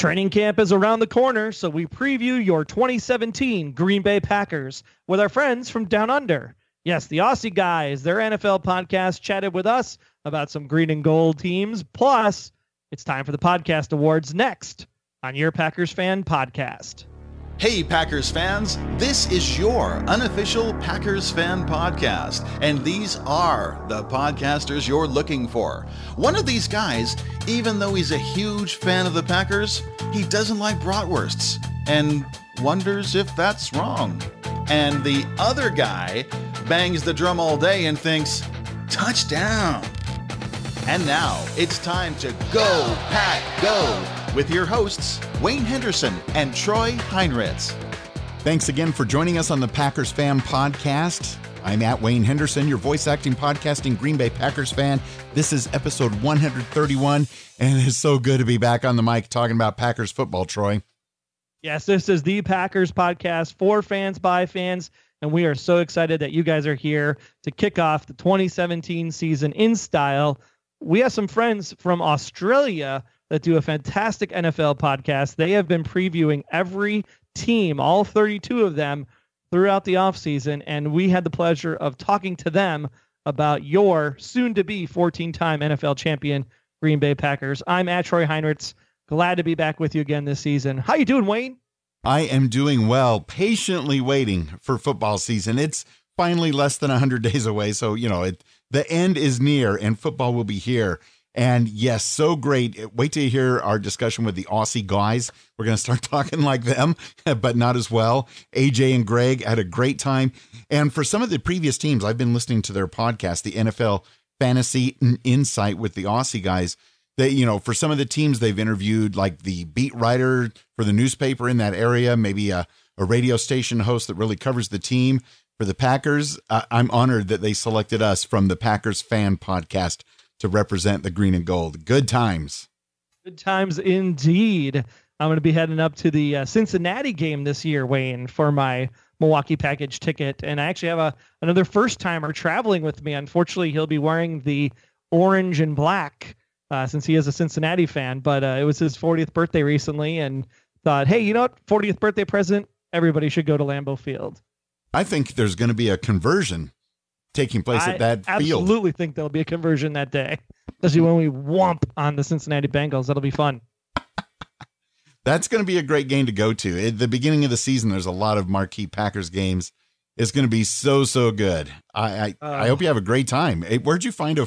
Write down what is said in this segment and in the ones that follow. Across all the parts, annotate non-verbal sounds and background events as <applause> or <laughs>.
Training camp is around the corner, so we preview your 2017 Green Bay Packers with our friends from Down Under. Yes, the Aussie guys, their NFL podcast chatted with us about some green and gold teams. Plus, it's time for the podcast awards next on your Packers fan podcast. Hey, Packers fans, this is your unofficial Packers fan podcast, and these are the podcasters you're looking for. One of these guys, even though he's a huge fan of the Packers, he doesn't like bratwursts and wonders if that's wrong. And the other guy bangs the drum all day and thinks, touchdown. And now it's time to go, Pack, go with your hosts, Wayne Henderson and Troy Heinritz. Thanks again for joining us on the Packers Fan Podcast. I'm at Wayne Henderson, your voice acting podcasting Green Bay Packers fan. This is episode 131, and it is so good to be back on the mic talking about Packers football, Troy. Yes, this is the Packers podcast for fans by fans, and we are so excited that you guys are here to kick off the 2017 season in style. We have some friends from Australia that do a fantastic NFL podcast. They have been previewing every team, all 32 of them, throughout the offseason. And we had the pleasure of talking to them about your soon to be 14 time NFL champion Green Bay Packers. I'm at Troy Heinritz. Glad to be back with you again this season. How you doing, Wayne? I am doing well, patiently waiting for football season. It's finally less than 100 <laughs> days away. So, you know, it, the end is near and football will be here. And yes, so great. Wait till you hear our discussion with the Aussie guys. We're going to start <laughs> talking like them, <laughs> but not as well. AJ and Greg had a great time. And for some of the previous teams, I've been listening to their podcast, the NFL Fantasy Insight with the Aussie guys. That, you know, for some of the teams they've interviewed, like the beat writer for the newspaper in that area, maybe a, a radio station host that really covers the team. For the Packers, I'm honored that they selected us from the Packers Fan Podcast to represent the green and gold. Good times. Good times indeed. I'm going to be heading up to the uh, Cincinnati game this year, Wayne, for my Milwaukee package ticket. And I actually have a another first timer traveling with me. Unfortunately, he'll be wearing the orange and black uh, since he is a Cincinnati fan. But uh, it was his 40th birthday recently, and thought, hey, you know what? 40th birthday present. Everybody should go to Lambeau Field. I think there's going to be a conversion taking place I at that field. absolutely think there'll be a conversion that day, especially when we whomp on the Cincinnati Bengals. That'll be fun. <laughs> That's going to be a great game to go to. At the beginning of the season, there's a lot of marquee Packers games. It's going to be so so good. I I, uh, I hope you have a great time. Where'd you find a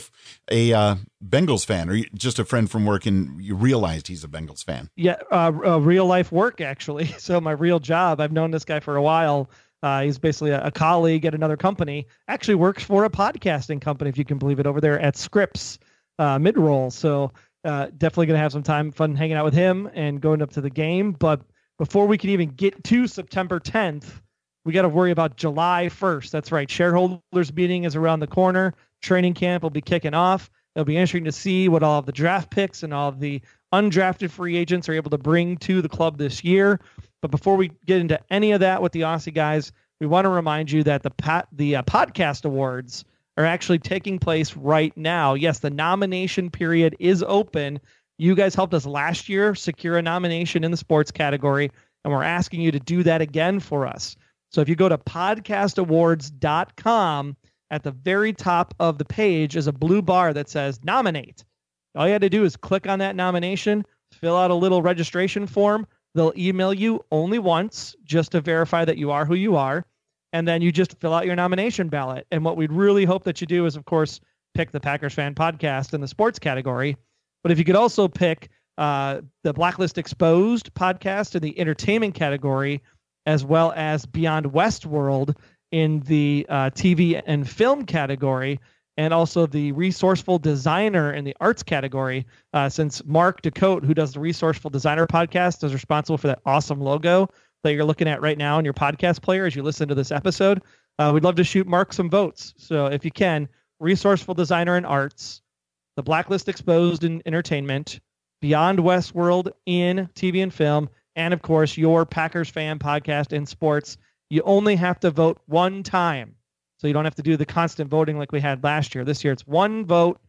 a uh, Bengals fan, or just a friend from work, and you realized he's a Bengals fan? Yeah, uh, real life work actually. <laughs> So my real job. I've known this guy for a while. Uh, he's basically a, a, colleague at another company. Actually works for a podcasting company, if you can believe it, over there at Scripps uh, Midroll. So uh, definitely gonna have some time, fun hanging out with him and going up to the game. But before we can even get to September 10th, we got to worry about July 1st. That's right. Shareholders meeting is around the corner. Training camp will be kicking off. It'll be interesting to see what all of the draft picks and all of the undrafted free agents are able to bring to the club this year. But before we get into any of that with the Aussie guys, we want to remind you that the pat the uh, podcast awards are actually taking place right now. Yes, the nomination period is open. You guys helped us last year secure a nomination in the sports category, and we're asking you to do that again for us. So if you go to podcastawards.com, at the very top of the page is a blue bar that says nominate. All you had to do is click on that nomination, fill out a little registration form, They'll email you only once just to verify that you are who you are. And then you just fill out your nomination ballot. And what we'd really hope that you do is, of course, pick the Packers fan podcast in the sports category. But if you could also pick uh, the Blacklist Exposed podcast in the entertainment category, as well as Beyond Westworld in the uh, TV and film category, and also the resourceful designer in the arts category. Uh, since Mark Des Cotes, who does the resourceful designer podcast, is responsible for that awesome logo that you're looking at right now in your podcast player as you listen to this episode. Uh, we'd love to shoot Mark some votes. So if you can, resourceful designer in arts, the blacklist exposed in entertainment, Beyond Westworld in TV and film, and of course your Packers fan podcast in sports. You only have to vote one time so you don't have to do the constant voting like we had last year. This year it's one vote.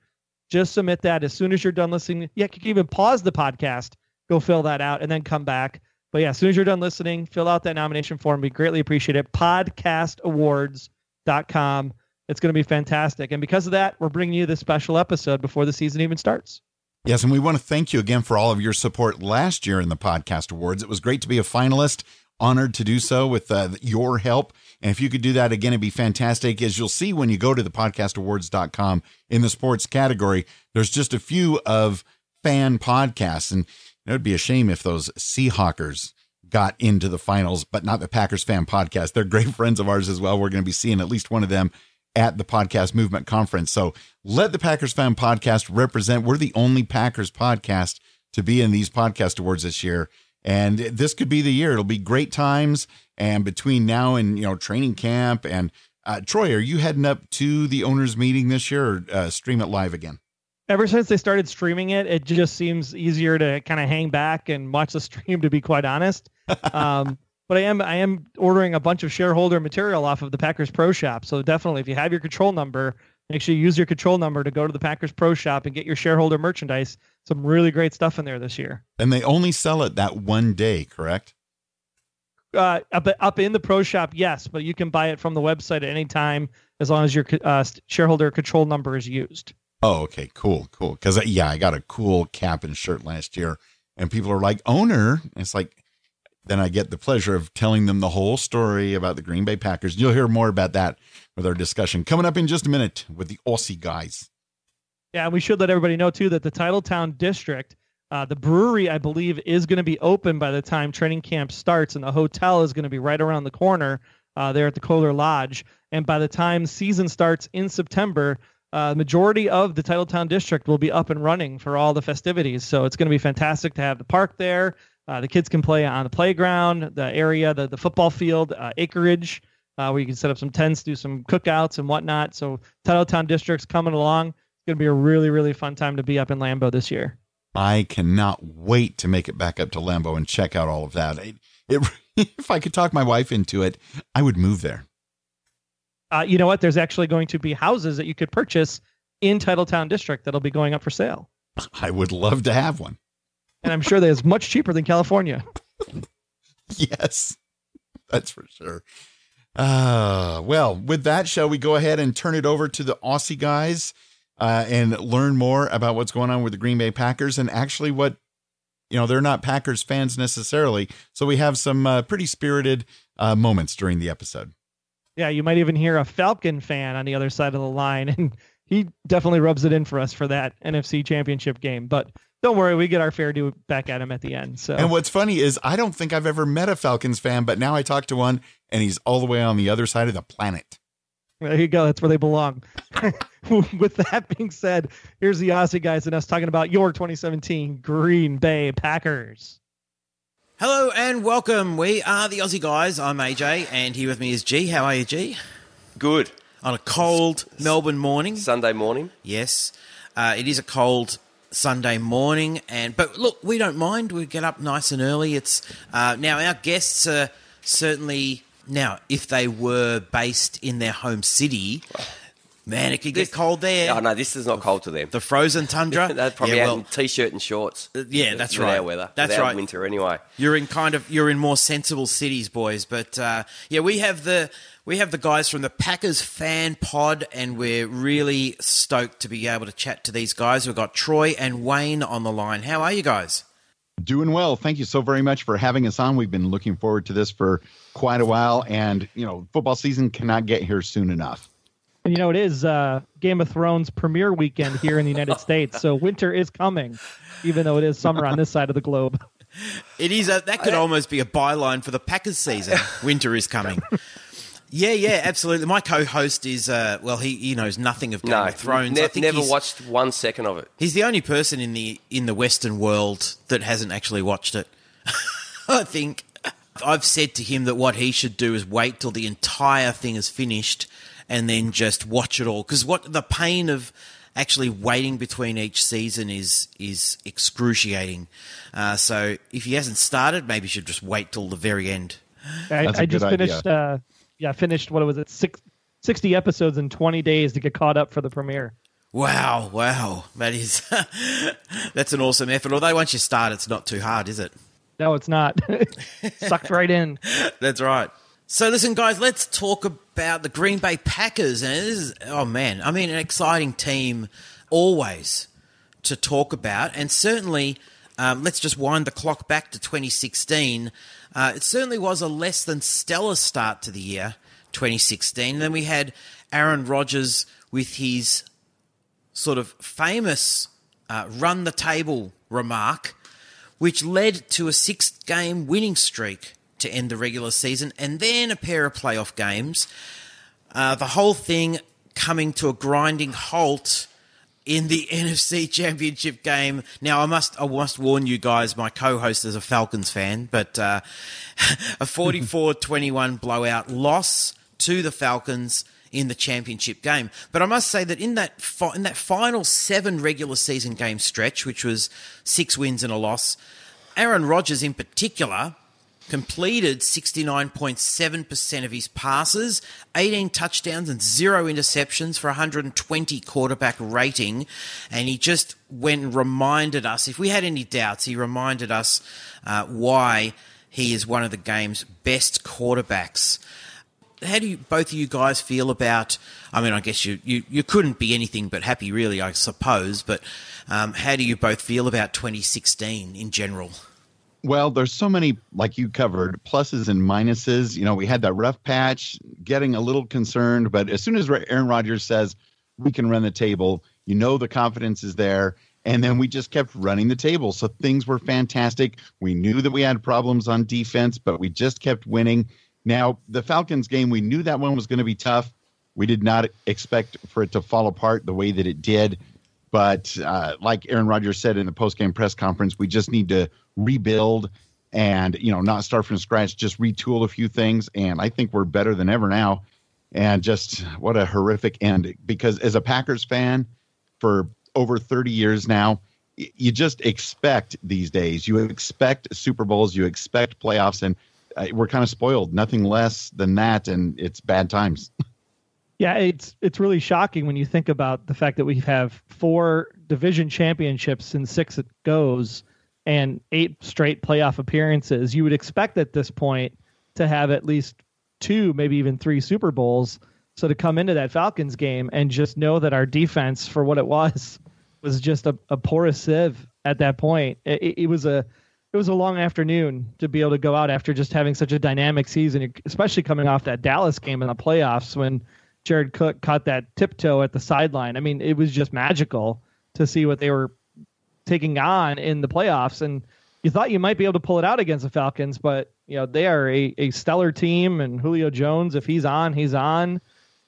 Just submit that as soon as you're done listening. Yeah, you can even pause the podcast go fill that out and then come back. But yeah, as soon as you're done listening, fill out that nomination form. We greatly appreciate it. Podcastawards.com. It's going to be fantastic. And because of that, we're bringing you this special episode before the season even starts. Yes, and we want to thank you again for all of your support last year in the Podcast Awards. It was great to be a finalist, honored to do so with uh, your help. And if you could do that again, it'd be fantastic. As you'll see when you go to the podcastawards.com in the sports category, there's just a few of fan podcasts. And it would be a shame if those Seahawkers got into the finals, but not the Packers fan podcast. They're great <laughs> friends of ours as well. We're going to be seeing at least one of them at the Podcast Movement Conference. So let the Packers Fan Podcast represent. We're the only Packers podcast to be in these podcast awards this year. And this could be the year. It'll be great times. And between now and, you know, training camp and uh, Troy, are you heading up to the owners meeting this year or uh, stream it live again? Ever since they started streaming it, it just seems easier to kind of hang back and watch the <laughs> stream. To be quite honest, um, but I am I am ordering a bunch of shareholder material off of the Packers Pro Shop. So definitely, if you have your control number, make sure you use your control number to go to the Packers Pro Shop and get your shareholder merchandise. Some really great stuff in there this year. And they only sell it that one day, correct? Uh, up up in the Pro Shop, yes, but you can buy it from the website at any time as long as your uh, shareholder control number is used. Oh, okay, cool, cool. Because yeah, I got a cool cap and shirt last year, and people are like, "Owner," it's like then I get the pleasure of telling them the whole story about the Green Bay Packers. You'll hear more about that with our discussion coming up in just a minute with the Aussie guys. Yeah, and we should let everybody know too that the Titletown district, uh, the brewery, I believe, is going to be open by the time training camp starts, and the hotel is going to be right around the corner uh, there at the Kohler Lodge. And by the time season starts in September, uh, the majority of the Titletown district will be up and running for all the festivities. So it's going to be fantastic to have the park there. Uh, the kids can play on the playground, the area, the, the football field, uh, acreage, uh, where you can set up some tents, do some cookouts and whatnot. So Titletown District's coming along. It's going to be a really, really fun time to be up in Lambeau this year. I cannot wait to make it back up to Lambeau and check out all of that. It, it, <laughs> if I could talk my wife into it, I would move there. Uh, you know what? There's actually going to be houses that you could purchase in Titletown District that'll be going up for sale. <laughs> I would love to have one and I'm sure that is much cheaper than California. <laughs> yes, that's for sure. Uh, well, with that, shall we go ahead and turn it over to the Aussie guys uh, and learn more about what's going on with the Green Bay Packers and actually what, you know, they're not Packers fans necessarily. So we have some uh, pretty spirited uh, moments during the episode. Yeah, you might even hear a Falcon fan on the other side of the line, <laughs> and he definitely rubs it in for us for that NFC championship game. But don't worry, we get our fair due back at him at the end. So And what's funny is I don't think I've ever met a Falcons fan, but now I talked to one and he's all the way on the other side of the planet. There you go. That's where they belong. <laughs> With that being said, here's the Aussie guys and us talking about your 2017 Green Bay Packers. Hello and welcome. We are the Aussie guys. I'm AJ, and here with me is G. How are you, G? Good. On a cold Melbourne morning. Sunday morning. Yes, uh, it is a cold Sunday morning. And but look, we don't mind. We get up nice and early. It's uh, now our guests are certainly now if they were based in their home city. Man, it could This- get cold there. Oh no, this is not cold to them. The frozen tundra. <laughs> They're probably yeah, out well, in t-shirt and shorts. Uh, yeah, that's with right. Our weather. That's with right. Winter anyway. You're in kind of you're in more sensible cities, boys. But uh, yeah, we have the we have the guys from the Packers fan pod, and we're really stoked to be able to chat to these guys. We've got Troy and Wayne on the line. How are you guys? Doing well. Thank you so very much for having us on. We've been looking forward to this for quite a while. And, you know, football season cannot get here soon enough. And you know, it is uh, Game of Thrones premiere weekend here in the United <laughs> States. So winter is coming, even though it is summer on this side of the globe. It is a, that could almost be a byline for the Packers season. <laughs> Winter is coming. Yeah, yeah, absolutely. My co-host is uh, well, he he knows nothing of Game No, of Thrones. ne- I think never watched one second of it. He's the only person in the in the Western world that hasn't actually watched it. <laughs> I think I've said to him that what he should do is wait till the entire thing is finished and then just watch it all. Because what the pain of actually waiting between each season is is excruciating. Uh, so if he hasn't started, maybe he should just wait till the very end. I, That's a I just idea. finished. Uh, yeah, finished. What was it? Six, 60 episodes in 20 days to get caught up for the premiere. Wow, wow, that is <laughs> that's an awesome effort. Although once you start, it's not too hard, is it? No, it's not. <laughs> Sucked right in. <laughs> That's right. So listen, guys, let's talk about the Green Bay Packers. And this is, oh man, I mean, an exciting team always to talk about, and certainly. Um, let's just wind the clock back to 2016. Uh, it certainly was a less than stellar start to the year, 2016. then we had Aaron Rodgers with his sort of famous uh, run the table remark, which led to a six game winning streak to end the regular season and then a pair of playoff games. Uh, the whole thing coming to a grinding halt in the <laughs> NFC Championship game. Now, I must I must warn you guys. My co-host is a Falcons fan, but uh, <laughs> a 44-21 blowout loss to the Falcons in the championship game. But I must say that in that fi- in that final seven regular season game stretch, which was six wins and a loss, Aaron Rodgers in particular completed 69.7% of his passes, 18 touchdowns and zero interceptions for 120 quarterback rating. And he just went and reminded us, if we had any doubts, he reminded us uh, why he is one of the game's best quarterbacks. How do you, both of you guys feel about? I mean, I guess you, you, you couldn't be anything but happy, really, I suppose. But um, how do you both feel about 2016 in general? Well, there's so many, like you covered, pluses and minuses. You know, we had that rough patch, getting a little concerned, but as soon as Aaron Rodgers says we can run the table, you know the confidence is there. And then we just kept running the table. So things were fantastic. We knew that we had problems on defense, but we just kept winning. Now, the Falcons game, we knew that one was going to be tough. We did not expect for it to fall apart the way that it did. But uh, like Aaron Rodgers said in the post-game press conference, we just need to rebuild and you know not start from scratch, just retool a few things. And I think we're better than ever now. And just what a horrific end! Because as a Packers fan for over 30 years now, you just expect these days. You expect Super Bowls, you expect playoffs, and we're kind of spoiled. Nothing less than that, and it's bad times. <laughs> Yeah, it's it's really shocking when you think about the fact that we have four division championships and six it goes and eight straight playoff appearances. You would expect at this point to have at least two, maybe even three Super Bowls. So to come into that Falcons game and just know that our defense, for what it was, <laughs> was just a, a porous sieve at that point. It, it was a it was a long afternoon to be able to go out after just having such a dynamic season, especially coming off that Dallas game in the playoffs when Jared Cook caught that tiptoe at the sideline. I mean, it was just magical to see what they were taking on in the playoffs. And you thought you might be able to pull it out against the Falcons, but you know they are a, a stellar team, and Julio Jones, if he's on, he's on.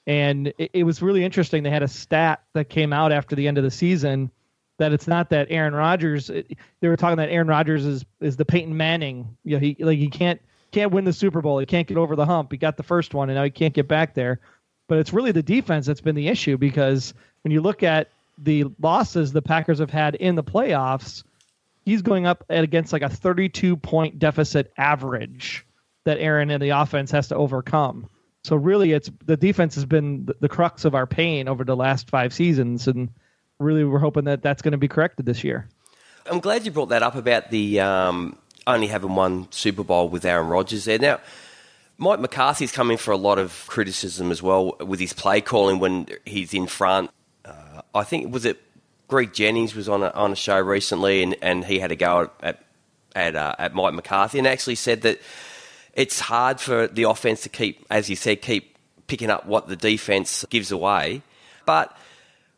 And it, it was really interesting. They had a stat that came out after the end of the season that it's not that Aaron Rodgers. It, they were talking that Aaron Rodgers is is the Peyton Manning. You know, he like he can't can't win the Super Bowl. He can't get over the hump. He got the first one, and now he can't get back there. But it's really the defense that's been the issue because when you look at the losses the Packers have had in the playoffs, he's going up against like a 32 point deficit average that Aaron and the offense has to overcome. So really, it's the defense has been the, the crux of our pain over the last five seasons, and really we're hoping that that's going to be corrected this year. I'm glad you brought that up about the um, only having one Super Bowl with Aaron Rodgers there. Now, Mike McCarthy's coming for a lot of criticism as well with his play calling when he's in front. Uh, I think was it Greg Jennings was on a, on a show recently, and, and he had a go at at uh, at Mike McCarthy, and actually said that it's hard for the offense to keep, as you said, keep picking up what the defense gives away. But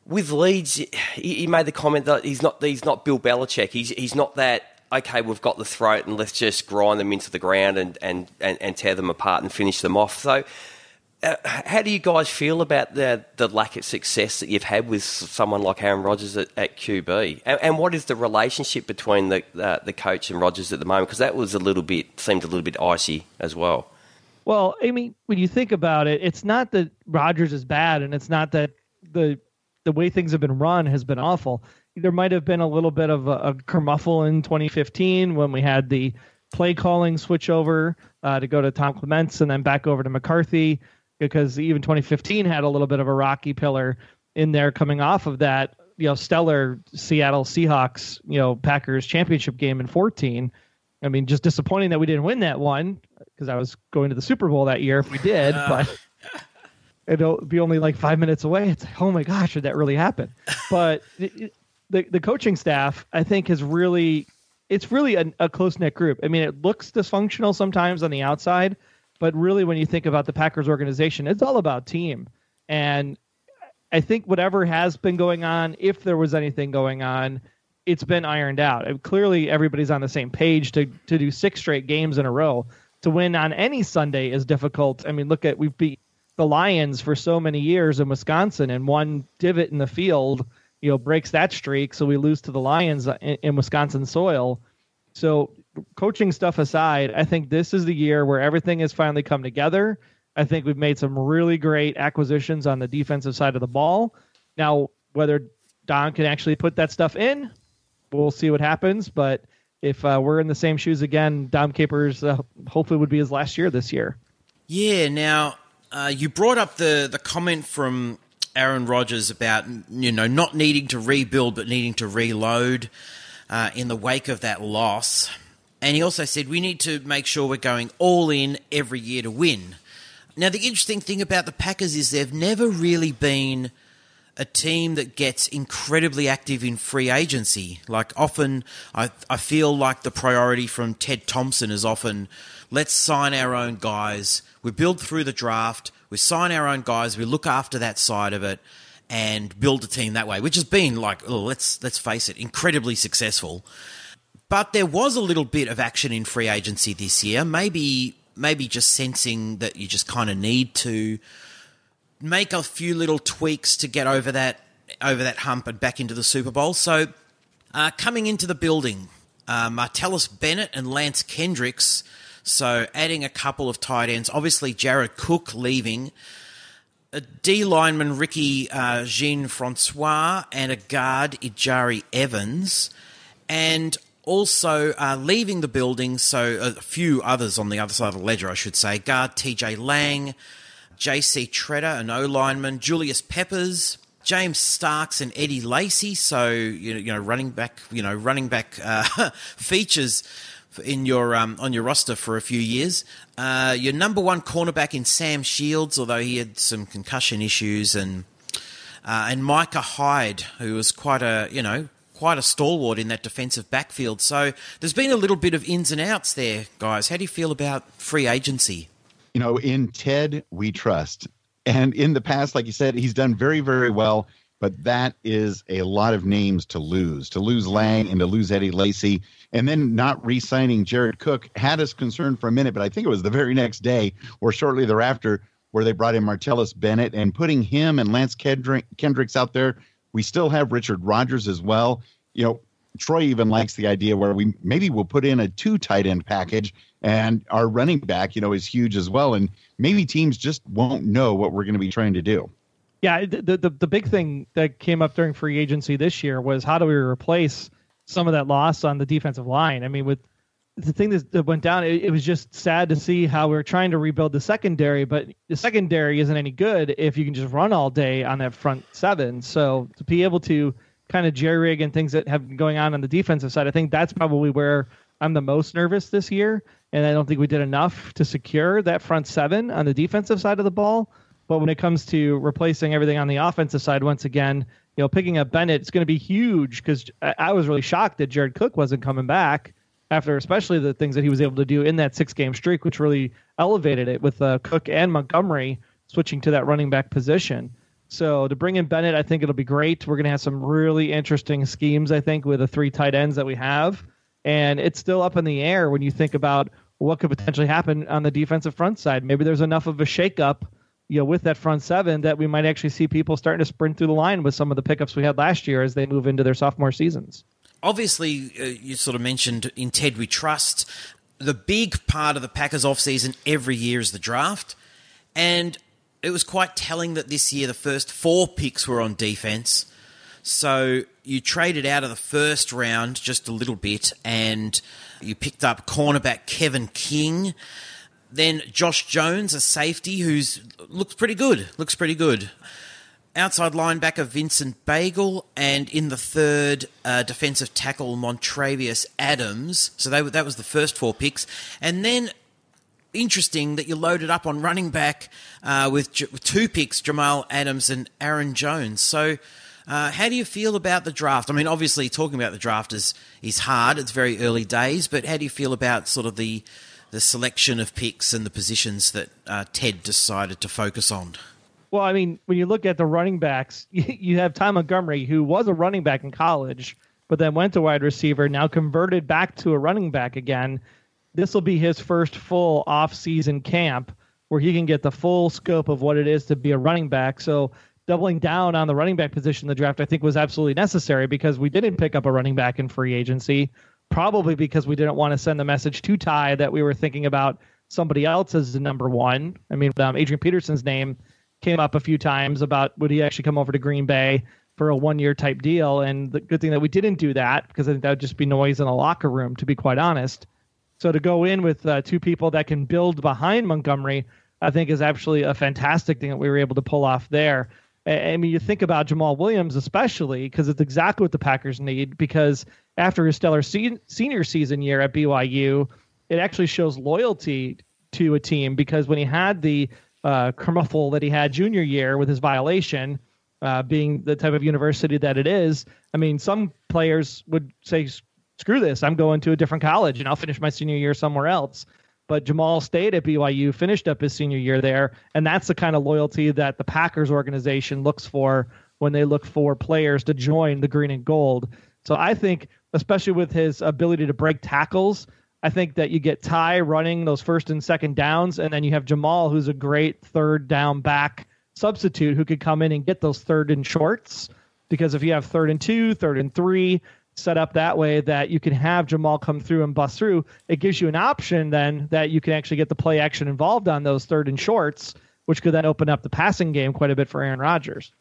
with leads, he, he made the comment that he's not he's not Bill Belichick. He's he's not that okay, we've got the throat and let's just grind them into the ground and, and, and, and tear them apart and finish them off. So, uh, how do you guys feel about the, the lack of success that you've had with someone like Aaron Rodgers at, at QB? And, and, what is the relationship between the, uh, the coach and Rodgers at the moment? Because that was a little bit, seemed a little bit icy as well. Well, I mean, when you think about it, it's not that Rodgers is bad and it's not that the the way things have been run has been awful there might have been a little bit of a, a kermuffle in 2015 when we had the play calling switch over uh, to go to Tom Clements and then back over to McCarthy because even 2015 had a little bit of a rocky pillar in there coming off of that, you know, stellar Seattle Seahawks, you know, Packers championship game in 14. I mean, just disappointing that we didn't win that one because I was going to the Super Bowl that year if we did, but it'll be only like five minutes away. It's like, oh my gosh, did that really happen? <laughs> But the the coaching staff, I think, has really it's really a, a close knit group. I mean, it looks dysfunctional sometimes on the outside, but really, when you think about the Packers organization, it's all about team. And I think whatever has been going on, if there was anything going on, it's been ironed out. And clearly, everybody's on the same page to to do six straight games in a row. To win on any Sunday is difficult. I mean, look at we've beat the Lions for so many years in Wisconsin, and one divot in the field, you know, breaks that streak. So we lose to the Lions in, in Wisconsin soil. So coaching stuff aside, I think this is the year where everything has finally come together. I think we've made some really great acquisitions on the defensive side of the ball. Now, whether Dom can actually put that stuff in, we'll see what happens. But if uh, we're in the same shoes again, Dom Capers uh, hopefully would be his last year this year. Yeah. Now, uh, you brought up the the comment from Aaron Rodgers about you know not needing to rebuild but needing to reload uh, in the wake of that loss, and he also said we need to make sure we're going all in every year to win. Now, the interesting thing about the Packers is they've never really been a team that gets incredibly active in free agency. Like often, I I feel like the priority from Ted Thompson is often let's sign our own guys. We build through the draft. We sign our own guys. We look after that side of it and build a team that way, which has been like oh, let's let's face it, incredibly successful. But there was a little bit of action in free agency this year. Maybe maybe just sensing that you just kind of need to make a few little tweaks to get over that over that hump and back into the Super Bowl. So, uh, coming into the building, uh, Martellus Bennett and Lance Kendricks. So, adding a couple of tight ends. Obviously, Jared Cook leaving. A D lineman, Ricky uh, Jean Francois, and a guard, Jahri Evans. And also uh, leaving the building, so a few others on the other side of the ledger, I should say. Guard TJ Lang, J.C. Tretter, an O lineman, Julius Peppers, James Starks, and Eddie Lacy. So you know, you know, running back, you know, running back uh, <laughs> features in your um, on your roster for a few years. Uh, your number one cornerback in Sam Shields, although he had some concussion issues, and uh, and Micah Hyde, who was quite a you know quite a stalwart in that defensive backfield. So there's been a little bit of ins and outs there, guys. How do you feel about free agency? you know, in Ted, we trust. And in the past, like you said, he's done very, very well. But that is a lot of names to lose. To lose Lang and to lose Eddie Lacy, and then not re signing Jared Cook had us concerned for a minute, but I think it was the very next day or shortly thereafter where they brought in Martellus Bennett and putting him and Lance Kendrick, Kendricks out there. We still have Richard Rogers as well. You know, Troy even likes the idea where we maybe we'll put in a two tight end package and our running back, you know, is huge as well. And maybe teams just won't know what we're going to be trying to do. Yeah, the, the the big thing that came up during free agency this year was how do we replace some of that loss on the defensive line? I mean, with the thing that went down, it, it was just sad to see how we are trying to rebuild the secondary, but the secondary isn't any good if you can just run all day on that front seven. So to be able to kind of jerry rig and things that have been going on on the defensive side, I think that's probably where I'm the most nervous this year and I don't think we did enough to secure that front seven on the defensive side of the ball. But when it comes to replacing everything on the offensive side, once again, you know, picking up Bennett, it's going to be huge because I was really shocked that Jared Cook wasn't coming back after, especially the things that he was able to do in that six game streak, which really elevated it with uh, Cook and Montgomery switching to that running back position. So to bring in Bennett, I think it'll be great. We're going to have some really interesting schemes, I think, with the three tight ends that we have and it's still up in the air when you think about what could potentially happen on the defensive front side. Maybe there's enough of a shakeup, you know, with that front seven that we might actually see people starting to sprint through the line with some of the pickups we had last year as they move into their sophomore seasons. Obviously, uh, you sort of mentioned in Ted we trust. The big part of the Packers offseason every year is the draft. And it was quite telling that this year the first four picks were on defense. So you traded out of the first round just a little bit and you picked up cornerback Kevin King. Then Josh Jones, a safety who's looks pretty good. Looks pretty good. outside linebacker Vincent Biegel, and in the third, uh, defensive tackle Montravius Adams. So they, that was the first four picks. And then interesting that you loaded up on running back uh, with, with two picks, Jamal Adams and Aaron Jones. So uh, how do you feel about the draft? I mean, obviously, talking about the draft is is hard. It's very early days, but how do you feel about sort of the the selection of picks and the positions that uh, Ted decided to focus on? Well, I mean, when you look at the running backs, <laughs> you have Ty Montgomery, who was a running back in college, but then went to wide receiver, now converted back to a running back again. This will be his first full off-season camp where he can get the full scope of what it is to be a running back. So doubling down on the running back position in the draft, I think was absolutely necessary because we didn't pick up a running back in free agency, probably because we didn't want to send the message to Ty that we were thinking about somebody else as the number one. I mean, um, Adrian Peterson's name came up a few times about would he actually come over to Green Bay for a one year type deal. And the good thing that we didn't do that because I think that would just be noise in a locker room, to be quite honest. So to go in with uh, two people that can build behind Montgomery, I think is actually a fantastic thing that we were able to pull off there. I mean, you think about Jamal Williams, especially because it's exactly what the Packers need. Because after his stellar se- senior season year at BYU, it actually shows loyalty to a team. Because when he had the uh, that he had junior year with his violation, uh, being the type of university that it is, I mean, some players would say, "Screw this! I'm going to a different college, and I'll finish my senior year somewhere else." But Jamal stayed at BYU, finished up his senior year there, and that's the kind of loyalty that the Packers organization looks for when they look for players to join the green and gold. So I think, especially with his ability to break tackles, I think that you get Ty running those first and second downs, and then you have Jamal, who's a great third down back substitute who could come in and get those third and shorts. Because if you have third and two, third and three, set up that way that you can have Jamal come through and bust through. It gives you an option then that you can actually get the play action involved on those third and shorts, which could then open up the passing game quite a bit for Aaron Rodgers.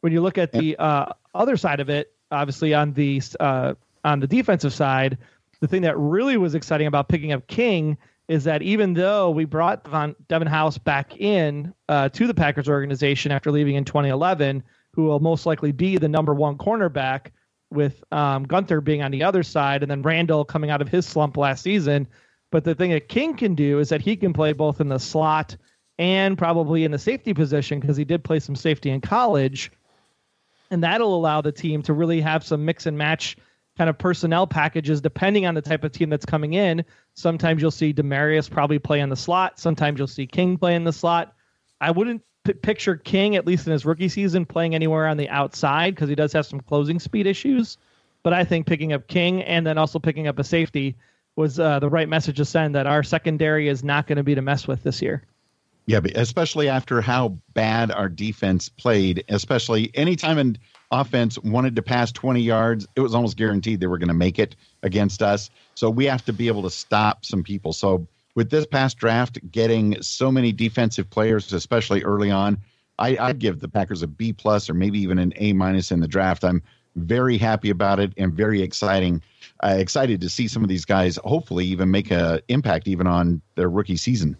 When you look at the uh, other side of it, obviously on the uh, on the defensive side, the thing that really was exciting about picking up King is that even though we brought Devon, Devin House back in uh, to the Packers organization after leaving in 2011, who will most likely be the number one cornerback, with um, Gunter being on the other side and then Randall coming out of his slump last season. But the thing that King can do is that he can play both in the slot and probably in the safety position because he did play some safety in college. And that'll allow the team to really have some mix and match kind of personnel packages depending on the type of team that's coming in. Sometimes you'll see Damarious probably play in the slot. Sometimes you'll see King play in the slot. I wouldn't picture King, at least in his rookie season, playing anywhere on the outside because he does have some closing speed issues. But I think picking up King and then also picking up a safety was uh, the right message to send that our secondary is not going to be to mess with this year. Yeah, especially after how bad our defense played, especially anytime an offense wanted to pass 20 yards, it was almost guaranteed they were going to make it against us. So we have to be able to stop some people. So with this past draft getting so many defensive players, especially early on, I, I'd give the Packers a B plus or maybe even an A minus in the draft. I'm very happy about it and very exciting. Uh, excited to see some of these guys hopefully even make an impact even on their rookie season.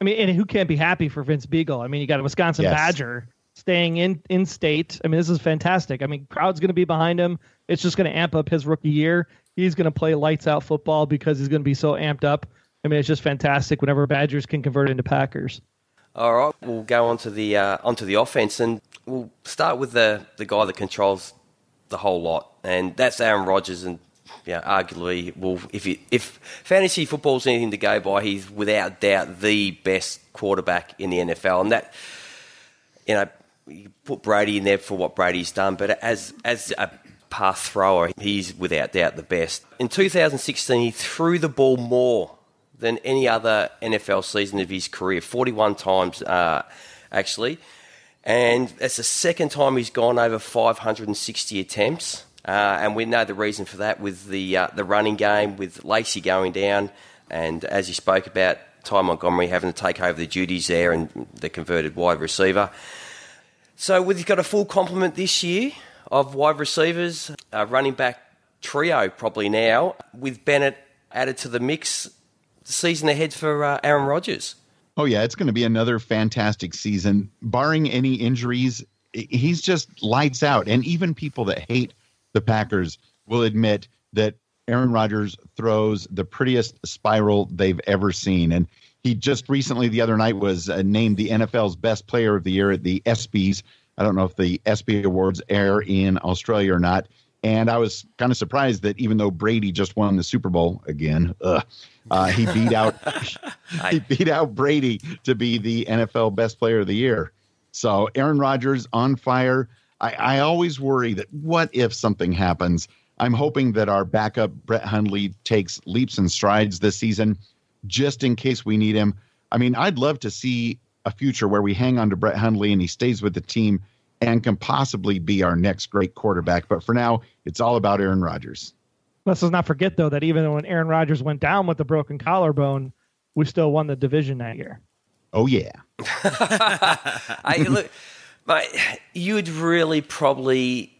I mean, and who can't be happy for Vince Biegel? I mean, you got a Wisconsin yes. Badger staying in in state. I mean, this is fantastic. I mean, crowd's going to be behind him. It's just going to amp up his rookie year. He's going to play lights out football because he's going to be so amped up. I mean, it's just fantastic whenever Badgers can convert into Packers. All right, we'll go on to the uh, onto the offense, and we'll start with the the guy that controls the whole lot, and that's Aaron Rodgers. And yeah, arguably, well, if if fantasy football's anything to go by, he's without doubt the best quarterback in the NFL, and that you know you put Brady in there for what Brady's done, but as as a pass thrower, he's without doubt the best. In 2016, he threw the ball more than any other NFL season of his career 41 times, uh, actually. And that's the second time he's gone over 560 attempts. Uh, and we know the reason for that with the, uh, the running game, with Lacy going down, and as you spoke about, Ty Montgomery having to take over the duties there and the converted wide receiver. So we've got a full complement this year of wide receivers, running back trio probably now, with Bennett added to the mix season ahead for uh, Aaron Rodgers. Oh yeah, it's going to be another fantastic season, barring any injuries. he's just lights out. And even people that hate the Packers will admit that Aaron Rodgers throws the prettiest spiral they've ever seen. And he just recently, the other night, was uh, named the NFL's best player of the year at the ESPYs. I don't know if the ESPY awards air in Australia or not. And I was kind of surprised that even though Brady just won the Super Bowl again, uh, he beat out <laughs> he beat out Brady to be the NFL best player of the year. So Aaron Rodgers on fire. I, I always worry that what if something happens? I'm hoping that our backup Brett Hundley takes leaps and strides this season, just in case we need him. I mean, I'd love to see a future where we hang on to Brett Hundley and he stays with the team and can possibly be our next great quarterback. But for now, it's all about Aaron Rodgers. Let's not forget though that even when Aaron Rodgers went down with the broken collarbone, we still won the division that year. Oh yeah. <laughs> I, look, mate, you would really probably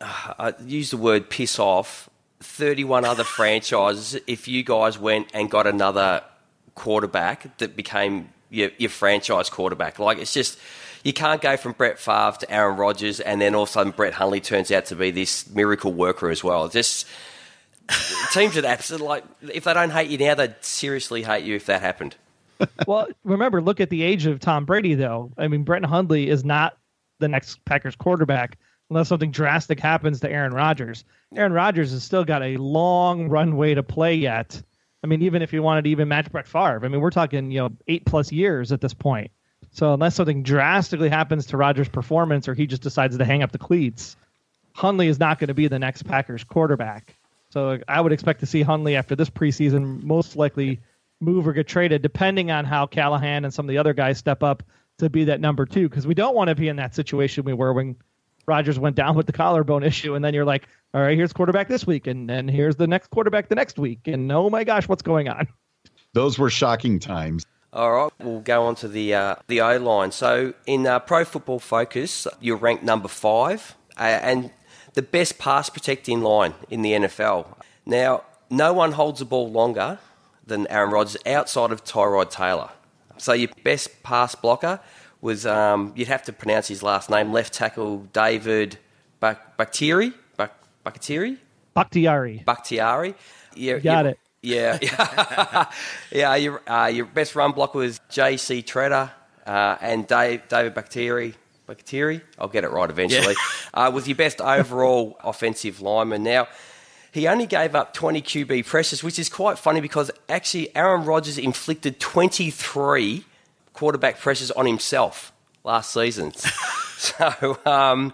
uh, use the word piss off 31 other <laughs> franchises if you guys went and got another quarterback that became your, your franchise quarterback. Like it's just you can't go from Brett Favre to Aaron Rodgers, and then all of a sudden Brett Hundley turns out to be this miracle worker as well. Just <laughs> teams that absolutely like if they don't hate you now, they'd seriously hate you if that happened. <laughs> well, remember, look at the age of Tom Brady, though. I mean, Brett Hundley is not the next Packers quarterback unless something drastic happens to Aaron Rodgers. Aaron Rodgers has still got a long runway to play yet. I mean, even if you wanted to even match Brett Favre, I mean, we're talking you know eight plus years at this point. So unless something drastically happens to Rodgers' performance or he just decides to hang up the cleats, Hundley is not going to be the next Packers quarterback. So I would expect to see Hundley after this preseason most likely move or get traded, depending on how Callahan and some of the other guys step up to be that number two. Because we don't want to be in that situation we were when Rodgers went down with the collarbone issue, and then you're like, all right, here's quarterback this week, and then here's the next quarterback the next week, and oh my gosh, what's going on? Those were shocking times. All right, we'll go on to the uh, the O line. So in uh, Pro Football Focus, you're ranked number five, uh, and the best pass protecting line in the NFL. Now, no one holds the ball longer than Aaron Rodgers outside of Tyrod Taylor. So your best pass blocker was um, you'd have to pronounce his last name, left tackle David Bakhtiari. Bakhtiari. Bakhtiari. Bakhtiari. Yeah, Got it. Yeah, <laughs> yeah. Your uh, your best run block was J.C. Tretter uh, and Dave, David Bakhtiari. Bakhtiari, I'll get it right eventually. Yeah. <laughs> Uh, was your best overall offensive lineman. Now, he only gave up 20 QB pressures, which is quite funny because actually Aaron Rodgers inflicted 23 quarterback pressures on himself last season. <laughs> so um,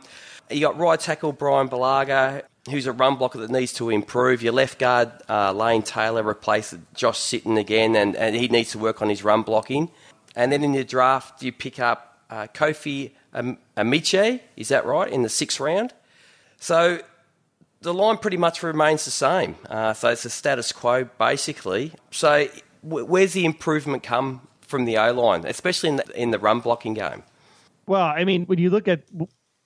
you got right tackle Brian Bulaga, who's a run blocker that needs to improve. Your left guard, uh, Lane Taylor, replaced Josh Sitton again, and, and he needs to work on his run blocking. And then in your draft, you pick up uh, Kofi Amichia, is that right, in the sixth round? So the line pretty much remains the same. Uh, so it's a status quo, basically. So where's the improvement come from the O line, especially in the, in the run blocking game? Well, I mean, when you look at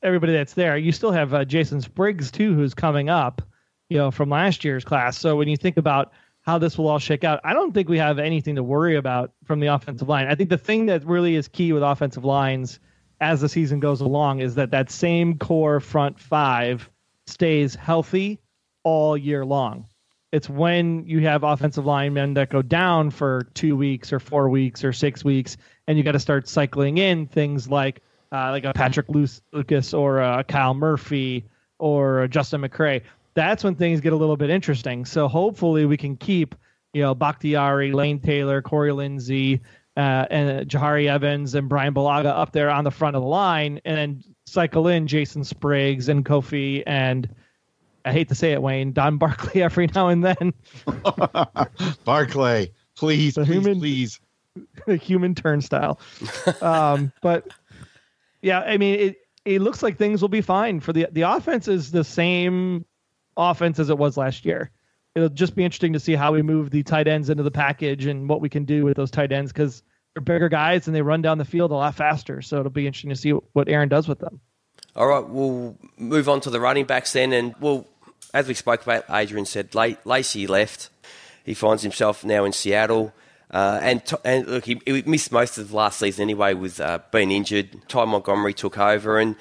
everybody that's there. You still have uh, Jason Spriggs too, who's coming up, you know, from last year's class. So when you think about how this will all shake out, I don't think we have anything to worry about from the offensive line. I think the thing that really is key with offensive lines as the season goes along is that that same core front five stays healthy all year long. It's when you have offensive linemen that go down for two weeks or four weeks or six weeks, and you got to start cycling in things like uh, like a Patrick Lucas or a Kyle Murphy or Justin McCray, that's when things get a little bit interesting. So hopefully we can keep, you know, Bakhtiari, Lane Taylor, Corey Linsley, uh, and Jahri Evans and Brian Bulaga up there on the front of the line, and then cycle in Jason Spriggs and Kofi and I hate to say it, Wayne, Don Barclay <laughs> every now and then. <laughs> Barclay, please, please, human, please. The <laughs> human turnstile. um, but yeah, I mean, it it looks like things will be fine for the the offense is the same offense as it was last year. It'll just be interesting to see how we move the tight ends into the package and what we can do with those tight ends because they're bigger guys and they run down the field a lot faster. So it'll be interesting to see what Aaron does with them. All right, we'll move on to the running backs then, and well, as we spoke about, Adrian said Lacy left. He finds himself now in Seattle. Uh, and and look, he, he, missed most of the last season anyway with uh, being injured. Ty Montgomery took over, and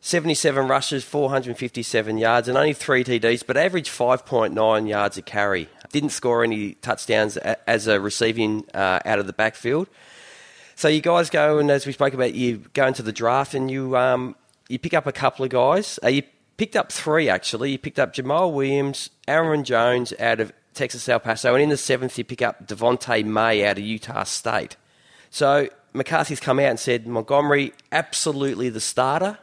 77 rushes, 457 yards, and only three TDs, but averaged 5.9 yards a carry. Didn't score any touchdowns as a receiving uh, out of the backfield. So you guys go and as we spoke about, you go into the draft and you um, you pick up a couple of guys. Uh, you picked up three actually. You picked up Jamal Williams, Aaron Jones out of Texas El Paso, and in the seventh you pick up Devonte May out of Utah State. So McCarthy's come out and said Montgomery absolutely the starter.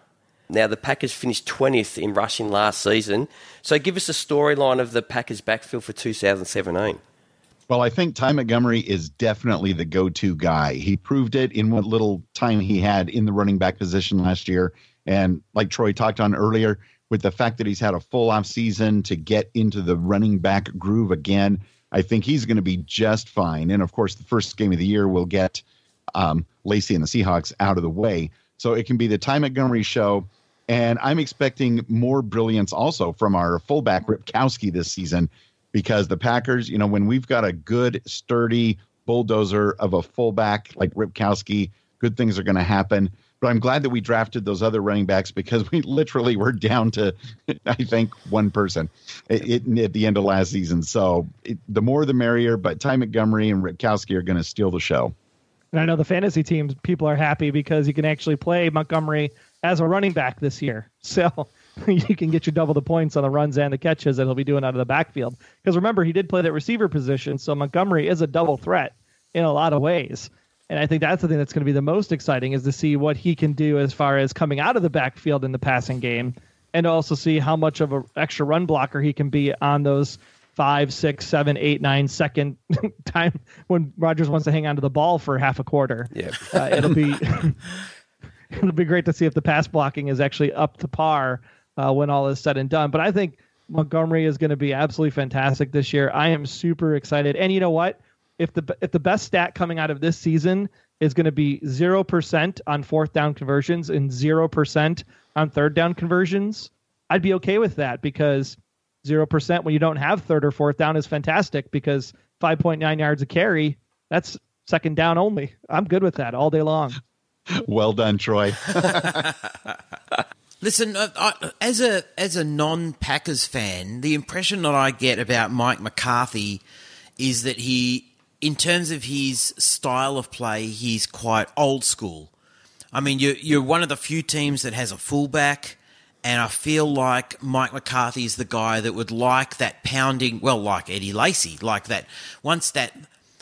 Now the Packers finished 20th in rushing last season. So give us a storyline of the Packers backfield for 2017. Well, I think Ty Montgomery is definitely the go-to guy. He proved it in what little time he had in the running back position last year. And like Troy talked on earlier, with the fact that he's had a full off season to get into the running back groove again, I think he's going to be just fine. And of course, the first game of the year will get um, Lacy and the Seahawks out of the way. So it can be the Ty Montgomery show. And I'm expecting more brilliance also from our fullback Ripkowski this season because the Packers, you know, when we've got a good, sturdy bulldozer of a fullback like Ripkowski, good things are going to happen. But I'm glad that we drafted those other running backs because we literally were down to, <laughs> I think, one person it, it, at the end of last season. So it, the more the merrier. But Ty Montgomery and Ripkowski are going to steal the show. And I know the fantasy teams, people are happy because you can actually play Montgomery as a running back this year. <laughs> So you can get you double the points on the runs and the catches that he'll be doing out of the backfield. Because remember, he did play that receiver position. So Montgomery is a double threat in a lot of ways. And I think that's the thing that's going to be the most exciting is to see what he can do as far as coming out of the backfield in the passing game and also see how much of an extra run blocker he can be on those five, six, seven, eight, nine second <laughs> time when Rodgers wants to hang on to the ball for half a quarter. Yeah, uh, it'll be <laughs> it'll be great to see if the pass blocking is actually up to par uh, when all is said and done. But I think Montgomery is going to be absolutely fantastic this year. I am super excited. And you know what? If the if the best stat coming out of this season is going to be zero percent on fourth down conversions and zero percent on third down conversions, I'd be okay with that because zero percent when you don't have third or fourth down is fantastic because 5.9 yards a carry that's second down only. I'm good with that all day long. <laughs> Well done, Troy. <laughs> Listen, uh, I, as a as a non Packers fan, the impression that I get about Mike McCarthy is that he, in terms of his style of play, he's quite old school. I mean, you're you're one of the few teams that has a fullback, and I feel like Mike McCarthy is the guy that would like that pounding. Well, like Eddie Lacy, like that once that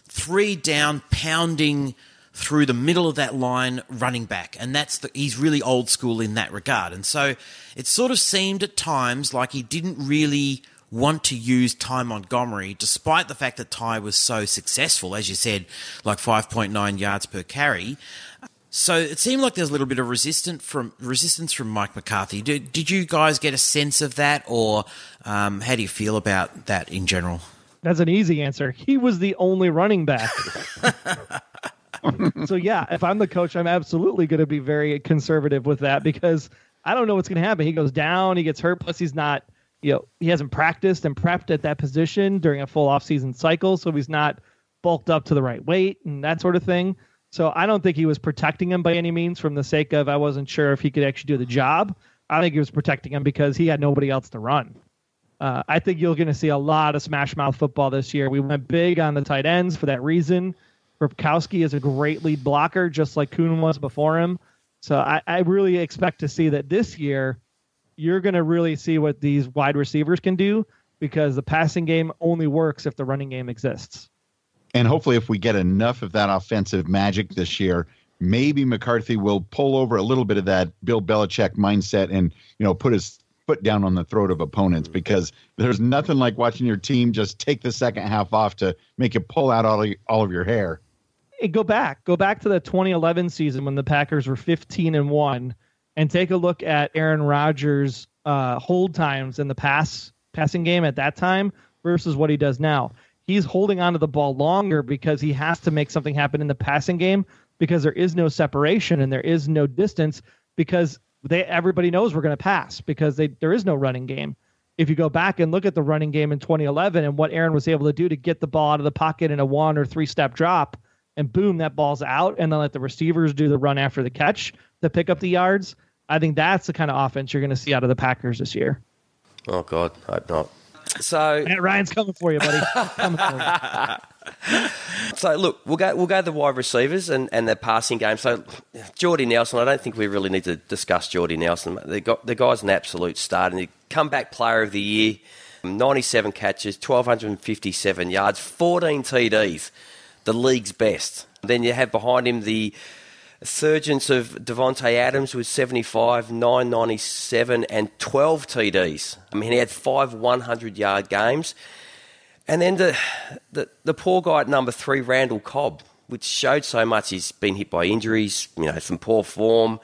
three down pounding through the middle of that line running back. And that's the, he's really old school in that regard. And so it sort of seemed at times like he didn't really want to use Ty Montgomery, despite the fact that Ty was so successful, as you said, like 5.9 yards per carry. So it seemed like there's a little bit of resistance from resistance from Mike McCarthy. Did, did you guys get a sense of that, or um, how do you feel about that in general? That's an easy answer. He was the only running back. <laughs> so yeah, if I'm the coach, I'm absolutely going to be very conservative with that because I don't know what's going to happen. He goes down, he gets hurt, plus he's not, you know, he hasn't practiced and prepped at that position during a full off-season cycle, so he's not bulked up to the right weight and that sort of thing. So I don't think he was protecting him by any means from the sake of I wasn't sure if he could actually do the job. I think he was protecting him because he had nobody else to run. Uh, I think you're going to see a lot of smash mouth football this year. We went big on the tight ends for that reason. Ripkowski is a great lead blocker, just like Kuhn was before him. So I, I really expect to see that this year you're going to really see what these wide receivers can do because the passing game only works if the running game exists. And hopefully, if we get enough of that offensive magic this year, maybe McCarthy will pull over a little bit of that Bill Belichick mindset and you know put his foot down on the throat of opponents because there's nothing like watching your team just take the second half off to make you pull out all of, all of your hair go back, go back to the 2011 season when the Packers were 15 and one, and take a look at Aaron Rodgers' uh, hold times in the pass passing game at that time versus what he does now. He's holding onto the ball longer because he has to make something happen in the passing game because there is no separation and there is no distance because they everybody knows we're going to pass because they, there is no running game. If you go back and look at the running game in 2011 and what Aaron was able to do to get the ball out of the pocket in a one or three step drop, and boom, that ball's out, and then let the receivers do the run after the catch to pick up the yards. I think that's the kind of offense you're going to see out of the Packers this year. Oh God, I hope not. So Matt Ryan's coming for you, buddy. <laughs> coming for you. So look, we'll go we'll go the wide receivers and, and their passing game. So Jordy Nelson, I don't think we really need to discuss Jordy Nelson. The guy, the guy's an absolute star, and he comeback player of the year, ninety seven catches, twelve hundred and fifty seven yards, fourteen TDs, the league's best. Then you have behind him the surgeons of Davante Adams with 75, 997, and 12 TDs. I mean, he had five 100 yard games. And then the, the, the poor guy at number three, Randall Cobb, which showed so much. He's been hit by injuries, you know, some poor form,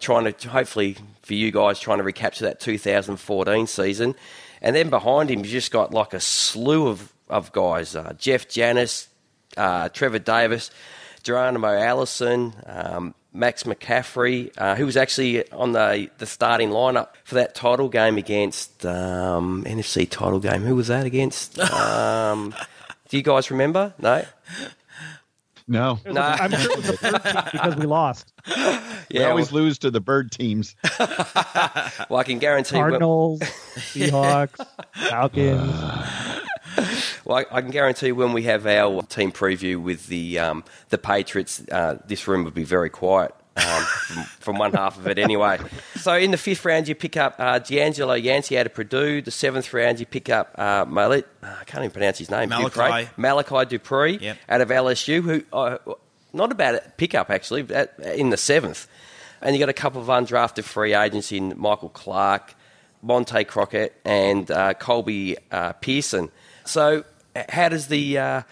trying to, hopefully for you guys, trying to recapture that 2014 season. And then behind him, you just got like a slew of, of guys uh, Jeff Janis, uh, Trevor Davis. Geronimo Allison, um, Max McCaffrey, uh, who was actually on the, the starting lineup for that title game against um, NFC title game. Who was that against? <laughs> Um, do you guys remember? No. No, No. I'm sure it was the third team <laughs> because we lost. we always lose to the bird teams. <laughs> well, I can guarantee. When, Cardinals, Seahawks, Falcons. <sighs> well, I, I can guarantee when we have our team preview with the um, the Patriots, uh, this room will be very quiet. Um, from, <laughs> from one half of it anyway. So in the fifth round, you pick up uh, D'Angelo Yancey out of Purdue. The seventh round, you pick up uh, Malit, I can't even pronounce his name. Malachi. Dupree. Malachi Dupree Yep. out of LSU, who uh, not a bad pickup actually at, in the seventh. And you got a couple of undrafted free agents in Michael Clark, Montay Crockett, and uh, Colby uh, Pearson. So how does the uh,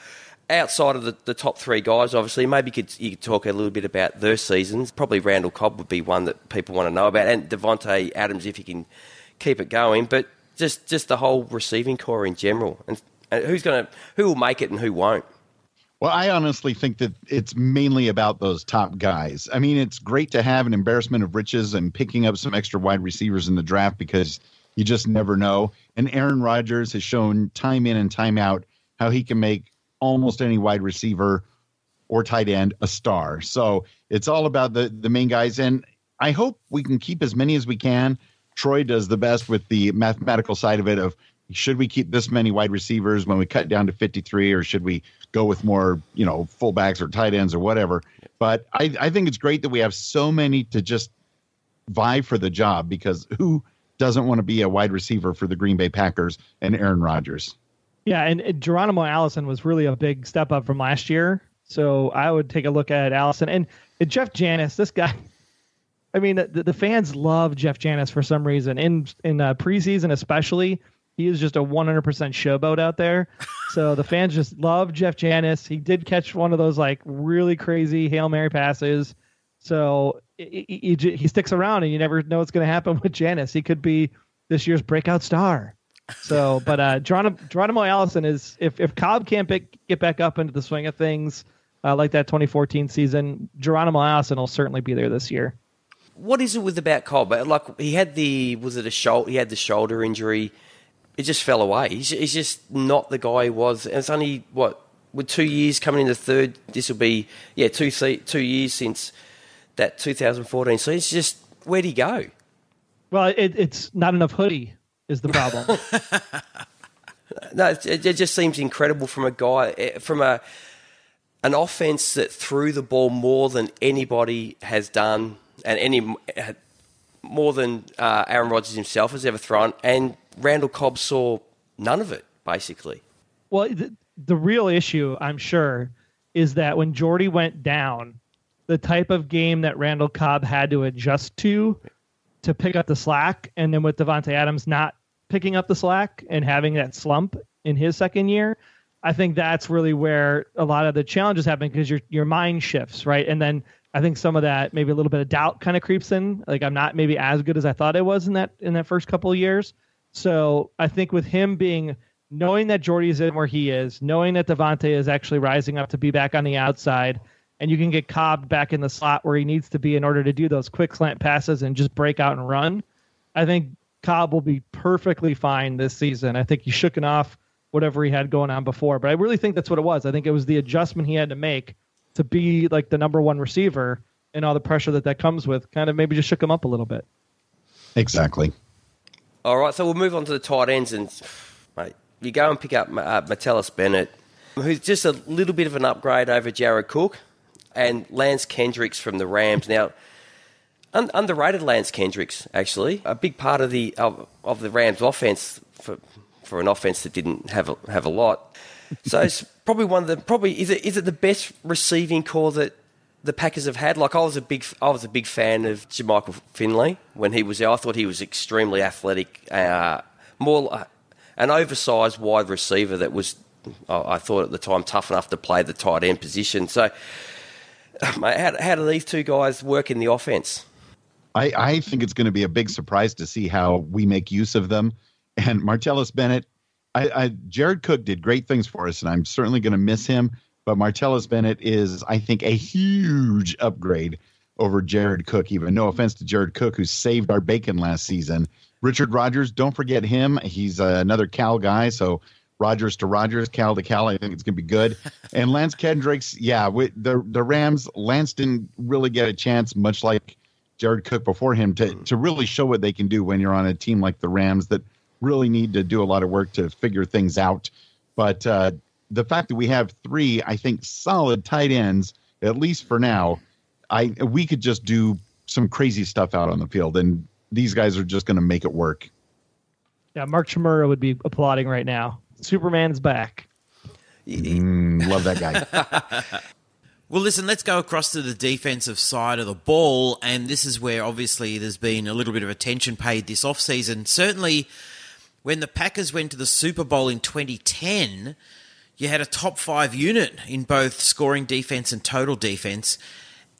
outside of the, the top three guys, obviously, maybe you could, you could talk a little bit about their seasons. Probably Randall Cobb would be one that people want to know about, and Davante Adams if he can keep it going. But just just the whole receiving core in general, and, and who's going to who will make it and who won't. Well, I honestly think that it's mainly about those top guys. I mean, it's great to have an embarrassment of riches and picking up some extra wide receivers in the draft because you just never know. And Aaron Rodgers has shown time in and time out how he can make almost any wide receiver or tight end a star. So it's all about the the main guys, and I hope we can keep as many as we can. Troy does the best with the mathematical side of it of should we keep this many wide receivers when we cut down to 53 or should we go with more you know fullbacks or tight ends or whatever but I, I think it's great that we have so many to just vie for the job because who doesn't want to be a wide receiver for the green bay packers and aaron rodgers Yeah, and, and Geronimo Allison was really a big step up from last year. So I would take a look at Allison and, and Jeff Janis. This guy, <laughs> I mean, the, the fans love Jeff Janis for some reason. In in uh, preseason, especially, he is just a 100% showboat out there. <laughs> So the fans just love Jeff Janis. He did catch one of those like really crazy hail mary passes. So he, he, he- he sticks around, and you never know what's going to happen <laughs> with Janis. He could be this year's breakout star. So, but uh, Geronimo, Geronimo Allison is if if Cobb can't pick, get back up into the swing of things uh, like that 2014 season, Geronimo Allison will certainly be there this year. What is it with about Cobb? Like he had the was it a shoulder? He had the shoulder injury. It just fell away. He's, he's just not the guy he was. And it's only what with two years coming into third. This will be yeah two two years since that 2014. So it's just where'd he go? Well, it, it's not enough hoodie is the problem. <laughs> No, it, it just seems incredible from a guy eh, from a an offense that threw the ball more than anybody has done, and any eh, more than uh, Aaron Rodgers himself has ever thrown, and Randall Cobb saw none of it basically. well, the, the real issue, I'm sure, is that when Jordy went down, the type of game that Randall Cobb had to adjust to to pick up the slack, and then with Davante Adams not picking up the slack and having that slump in his second year, I think that's really where a lot of the challenges happen because your your mind shifts, right? And then I think some of that maybe a little bit of doubt kind of creeps in. Like I'm not maybe as good as I thought I was in that in that first couple of years. So I think with him being knowing that Jordy's in where he is, knowing that Davante is actually rising up to be back on the outside, and you can get Cobb back in the slot where he needs to be in order to do those quick slant passes and just break out and run. I think Cobb will be perfectly fine this season. I think he's shooken off whatever he had going on before, but I really think that's what it was. I think it was the adjustment he had to make to be like the number one receiver and all the pressure that that comes with kind of maybe just shook him up a little bit. Exactly. All right, so we'll move on to the tight ends, and mate, you go and pick up uh, Martellus Bennett, who's just a little bit of an upgrade over Jared Cook, and Lance Kendricks from the Rams. Now, un- underrated Lance Kendricks actually, a big part of the of, of the Rams offense for for an offense that didn't have a, have a lot. So it's probably one of the probably is it is it the best receiving core that the Packers have had. Like I was a big, I was a big fan of Jermichael Finley when he was there. I thought he was extremely athletic, uh, more uh, an oversized wide receiver that was, I thought at the time, tough enough to play the tight end position. So, <sighs> how, how do these two guys work in the offense? I, I think it's going to be a big surprise to see how we make use of them. And Martellus Bennett, I, I Jared Cook did great things for us, and I'm certainly going to miss him. But Martellus Bennett is, I think, a huge upgrade over Jared Cook. Even no offense to Jared Cook, who saved our bacon last season. Richard Rodgers, don't forget him. He's uh, another Cal guy, so Rodgers to Rodgers, Cal to Cal. I think it's going to be good. <laughs> and Lance Kendricks, yeah, with the the Rams, Lance didn't really get a chance, much like Jared Cook before him, to to really show what they can do when you're on a team like the Rams that really need to do a lot of work to figure things out. But uh, the fact that we have three, I think, solid tight ends, at least for now, I we could just do some crazy stuff out on the field, and these guys are just going to make it work. Yeah, Mark Chmura would be applauding right now. Superman's back. Mm, love that guy. <laughs> well, listen, let's go across to the defensive side of the ball, and this is where obviously there's been a little bit of attention paid this offseason. Certainly, when the Packers went to the Super Bowl in 2010 you had a top five unit in both scoring defense and total defense,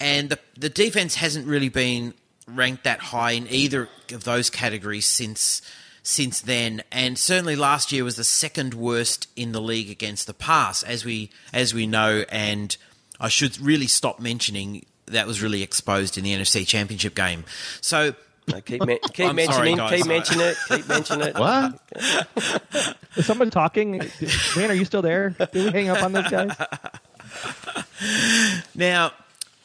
and the the defense hasn't really been ranked that high in either of those categories since since then. And certainly last year was the second worst in the league against the pass, as we as we know. And I should really stop mentioning that was really exposed in the NFC Championship game. So no, keep, me- keep <laughs> mentioning, sorry, keep mentioning it, keep mentioning it. What? <laughs> Is someone talking? Man, are you still there? Did we hang up on those guys? <laughs> Now,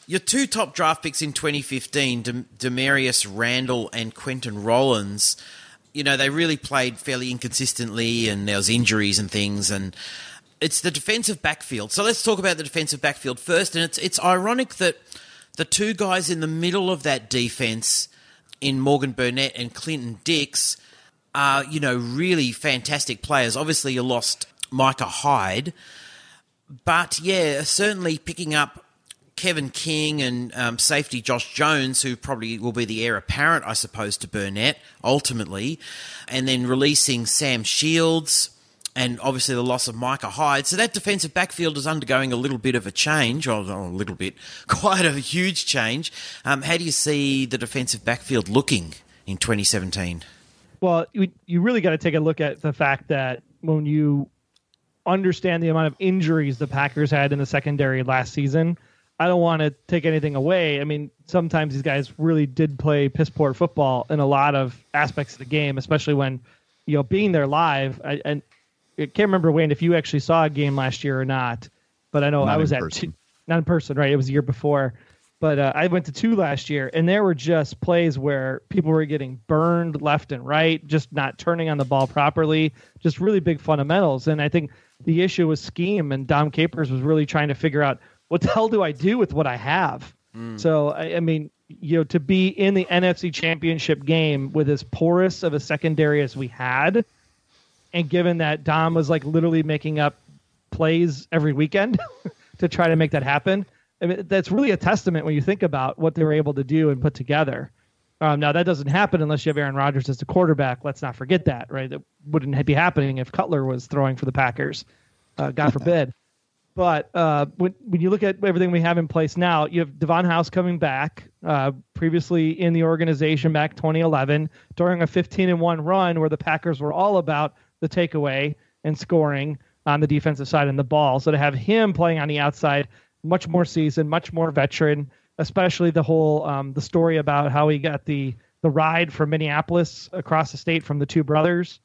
your two top draft picks in 2015, Dem- Damarious Randall and Quinten Rollins, you know, they really played fairly inconsistently and there was injuries and things and it's the defensive backfield. So let's talk about the defensive backfield first and it's it's ironic that the two guys in the middle of that defense in Morgan Burnett and Clinton Dix are, you know, really fantastic players. Obviously, you lost Micah Hyde, but yeah, certainly picking up Kevin King and um, safety Josh Jones, who probably will be the heir apparent, I suppose, to Burnett ultimately, and then releasing Sam Shields and obviously the loss of Micah Hyde. So that defensive backfield is undergoing a little bit of a change, or a little bit, <laughs> quite a huge change. Um, how do you see the defensive backfield looking in 2017? Well, you, you really got to take a look at the fact that when you understand the amount of injuries the Packers had in the secondary last season, I don't want to take anything away. I mean, sometimes these guys really did play piss poor football in a lot of aspects of the game, especially when you know being there live. I, and I can't remember Wayne if you actually saw a game last year or not, but I know not I was at two, not in person, right? It was a year before, but uh, I went to two last year, and there were just plays where people were getting burned left and right, just not turning on the ball properly, just really big fundamentals. And I think the issue was scheme, and Dom Capers was really trying to figure out what the hell do I do with what I have. Mm. So I, I mean, you know, to be in the NFC Championship game with as porous of a secondary as we had and given that Dom was like literally making up plays every weekend <laughs> to try to make that happen, I mean, that's really a testament when you think about what they were able to do and put together. Um, now that doesn't happen unless you have Aaron Rodgers as the quarterback. Let's not forget that, right? That wouldn't be happening if Cutler was throwing for the Packers. Uh, God <laughs> forbid. But uh, when when you look at everything we have in place now, you have Devon House coming back, uh, previously in the organization back 2011 during a 15 and one run where the Packers were all about the takeaway and scoring on the defensive side and the ball. So to have him playing on the outside, much more seasoned, much more veteran, especially the whole um, the story about how he got the the ride from Minneapolis across the state from the two brothers.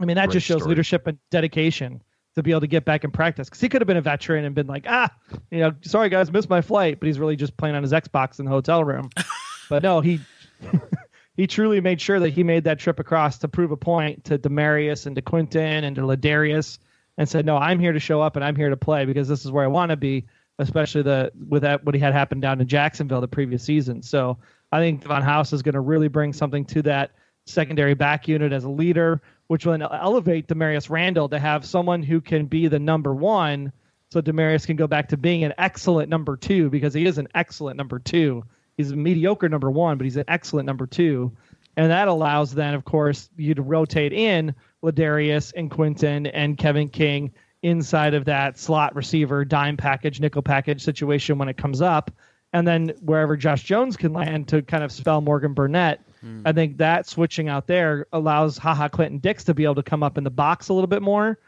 I mean, that Great just shows story. leadership and dedication to be able to get back in practice because he could have been a veteran and been like, ah, you know, sorry guys, missed my flight, but he's really just playing on his Xbox in the hotel room. <laughs> but no, he <laughs> he truly made sure that he made that trip across to prove a point to Damarious and to Quinten and to Ladarius and said, no, I'm here to show up and I'm here to play because this is where I want to be, especially the with that what he had happened down in Jacksonville the previous season. So I think Von House is going to really bring something to that secondary back unit as a leader, which will elevate Damarious Randall to have someone who can be the number one. So Damarious can go back to being an excellent number two because he is an excellent number two. He's a mediocre number one, but he's an excellent number two. And that allows then, of course, you to rotate in Ladarius and Quinten and Kevin King inside of that slot receiver, dime package, nickel package situation when it comes up. And then wherever Josh Jones can land to kind of spell Morgan Burnett Mm. I think that switching out there allows Ha Ha Clinton-Dix to be able to come up in the box a little bit more,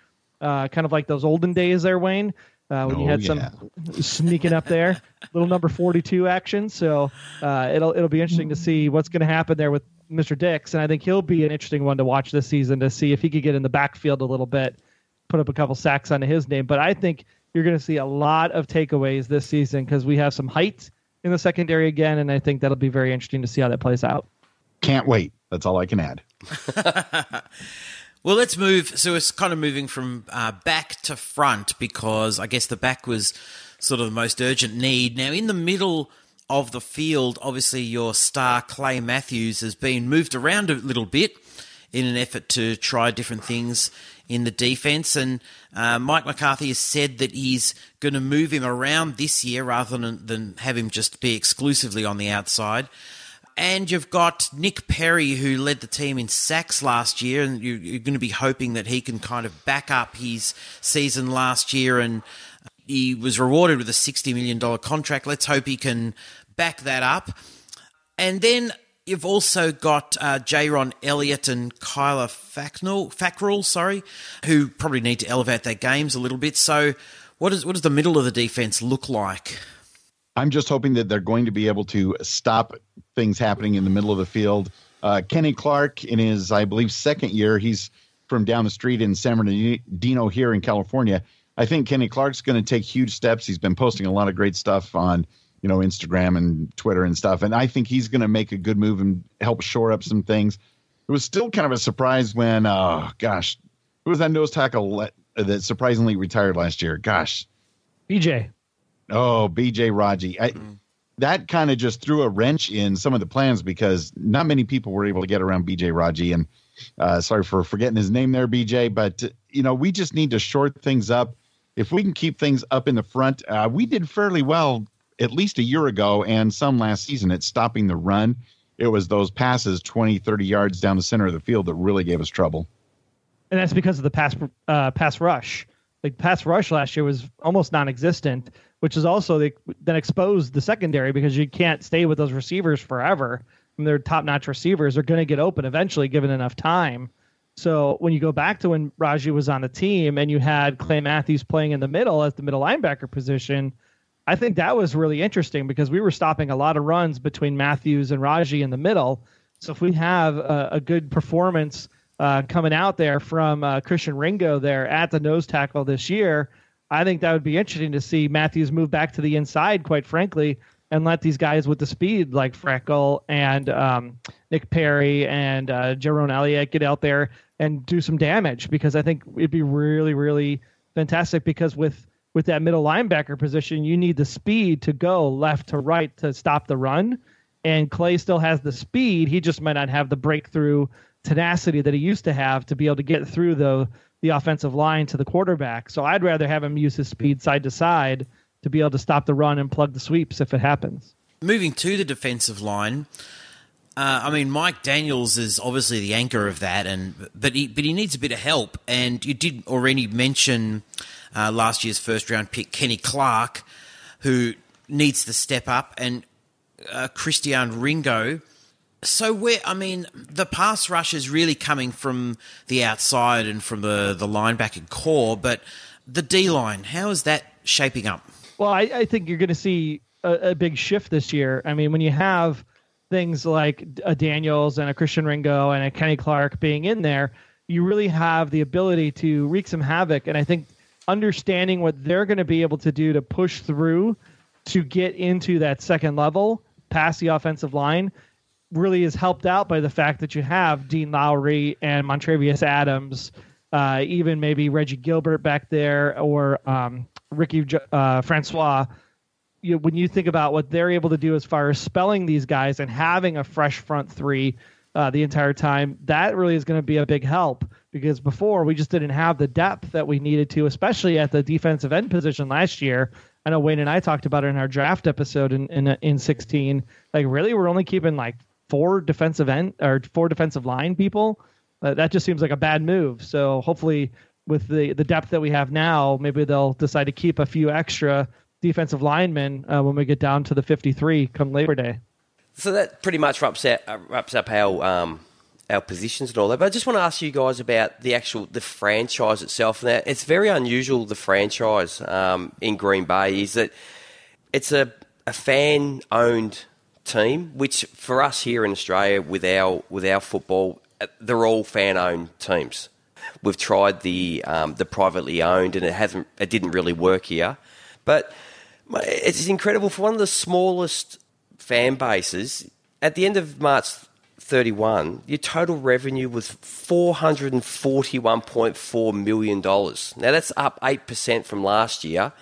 uh, kind of like those olden days there, Wayne, uh, when oh, you had yeah. some <laughs> sneaking up there, little number 42 action. So uh, it'll it'll be interesting to see what's going to happen there with Mr. Dix, and I think he'll be an interesting one to watch this season to see if he could get in the backfield a little bit, put up a couple sacks onto his name. But I think you're going to see a lot of takeaways this season because we have some height in the secondary again, and I think that'll be very interesting to see how that plays out. Can't wait. That's all I can add. <laughs> well, let's move. So it's kind of moving from uh, back to front because I guess the back was sort of the most urgent need. Now, in the middle of the field, obviously your star Clay Matthews has been moved around a little bit in an effort to try different things in the defense. And uh, Mike McCarthy has said that he's going to move him around this year rather than, than have him just be exclusively on the outside. And you've got Nick Perry, who led the team in sacks last year, and you're, going to be hoping that he can kind of back up his season last year. And he was rewarded with a $60 million contract. Let's hope he can back that up. And then you've also got uh, Jayrone Elliott and Kyler Fackrell, sorry, who probably need to elevate their games a little bit. So, what, is, what does the middle of the defense look like? I'm just hoping that they're going to be able to stop things happening in the middle of the field. Uh, Kenny Clark, in his, I believe, second year, he's from down the street in San Bernardino here in California. I think Kenny Clark's going to take huge steps. He's been posting a lot of great stuff on, you know, Instagram and Twitter and stuff. And I think he's going to make a good move and help shore up some things. It was still kind of a surprise when, oh gosh, who was that nose tackle that surprisingly retired last year? Gosh, BJ. Oh, BJ Raji. I, mm. That kind of just threw a wrench in some of the plans because not many people were able to get around BJ Raji. And uh, sorry for forgetting his name there, BJ. But, you know, we just need to short things up. If we can keep things up in the front, uh, we did fairly well at least a year ago and some last season at stopping the run. It was those passes 20, 30 yards down the center of the field that really gave us trouble. And that's because of the pass uh, pass rush. Like pass rush last year was almost non-existent which is also the, then exposed the secondary because you can't stay with those receivers forever. Mean, they're top notch receivers. They're going to get open eventually, given enough time. So when you go back to when Raji was on the team and you had Clay Matthews playing in the middle as the middle linebacker position, I think that was really interesting because we were stopping a lot of runs between Matthews and Raji in the middle. So if we have a, a good performance uh, coming out there from uh, Christian Ringo there at the nose tackle this year, I think that would be interesting to see Matthews move back to the inside, quite frankly, and let these guys with the speed like Fackrell and um, Nick Perry and uh, Jayrone Elliott get out there and do some damage because I think it'd be really, really fantastic because with with that middle linebacker position, you need the speed to go left to right to stop the run. And Clay still has the speed. He just might not have the breakthrough tenacity that he used to have to be able to get through the the offensive line to the quarterback. So I'd rather have him use his speed side to side to be able to stop the run and plug the sweeps if it happens. Moving to the defensive line, uh, I mean, Mike Daniels is obviously the anchor of that, and but he but he needs a bit of help. And you did already mention uh, last year's first round pick Kenny Clark, who needs to step up, and uh, Christian Ringo so where I mean, the pass rush is really coming from the outside and from the the linebacker core, but the D line, how is that shaping up? Well, I, I think you're going to see a, a, big shift this year. I mean, when you have things like a Daniels and a Christian Ringo and a Kenny Clark being in there, you really have the ability to wreak some havoc. And I think understanding what they're going to be able to do to push through to get into that second level past the offensive line really is helped out by the fact that you have Dean Lowry and Montravius Adams, uh, even maybe Reggie Gilbert back there or um, Ricky uh, Francois. You, when you think about what they're able to do as far as spelling these guys and having a fresh front three uh, the entire time, that really is going to be a big help because before we just didn't have the depth that we needed to, especially at the defensive end position last year. I know Wayne and I talked about it in our draft episode in in, in 16. Like, really, we're only keeping like four defensive end or four defensive line people. Uh, that just seems like a bad move. So hopefully, with the the depth that we have now, maybe they'll decide to keep a few extra defensive linemen uh, when we get down to the 53 come Labor Day. So that pretty much wraps up, uh, wraps up our um, our positions and all that. But I just want to ask you guys about the actual the franchise itself. Now, it's very unusual. The franchise um, in Green Bay is that it's a a fan owned team, which for us here in Australia with our with our football, uh, they're all fan owned teams. We've tried the um, the privately owned, and it hasn't it didn't really work here. But it's incredible for one of the smallest fan bases. At the end of March 31, your total revenue was $441.4 million. Now, that's up 8% from last year.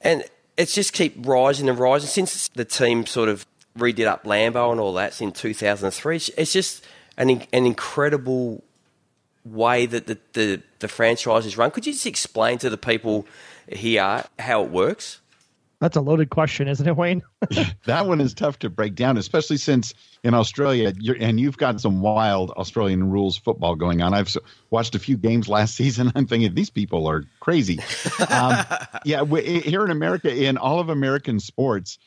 And it's just keep rising and rising. Since the team sort of redid up Lambeau and all that in 2003, it's just an, an incredible way that the, the, the franchise is run. Could you just explain to the people here how it works? That's a loaded question, isn't it, Wayne? <laughs> that one is tough to break down, especially since in Australia, and you've got some wild Australian rules football going on. I've watched a few games last <laughs> season. I'm thinking these people are crazy. um, <laughs> yeah, we, here in America, in all of American sports,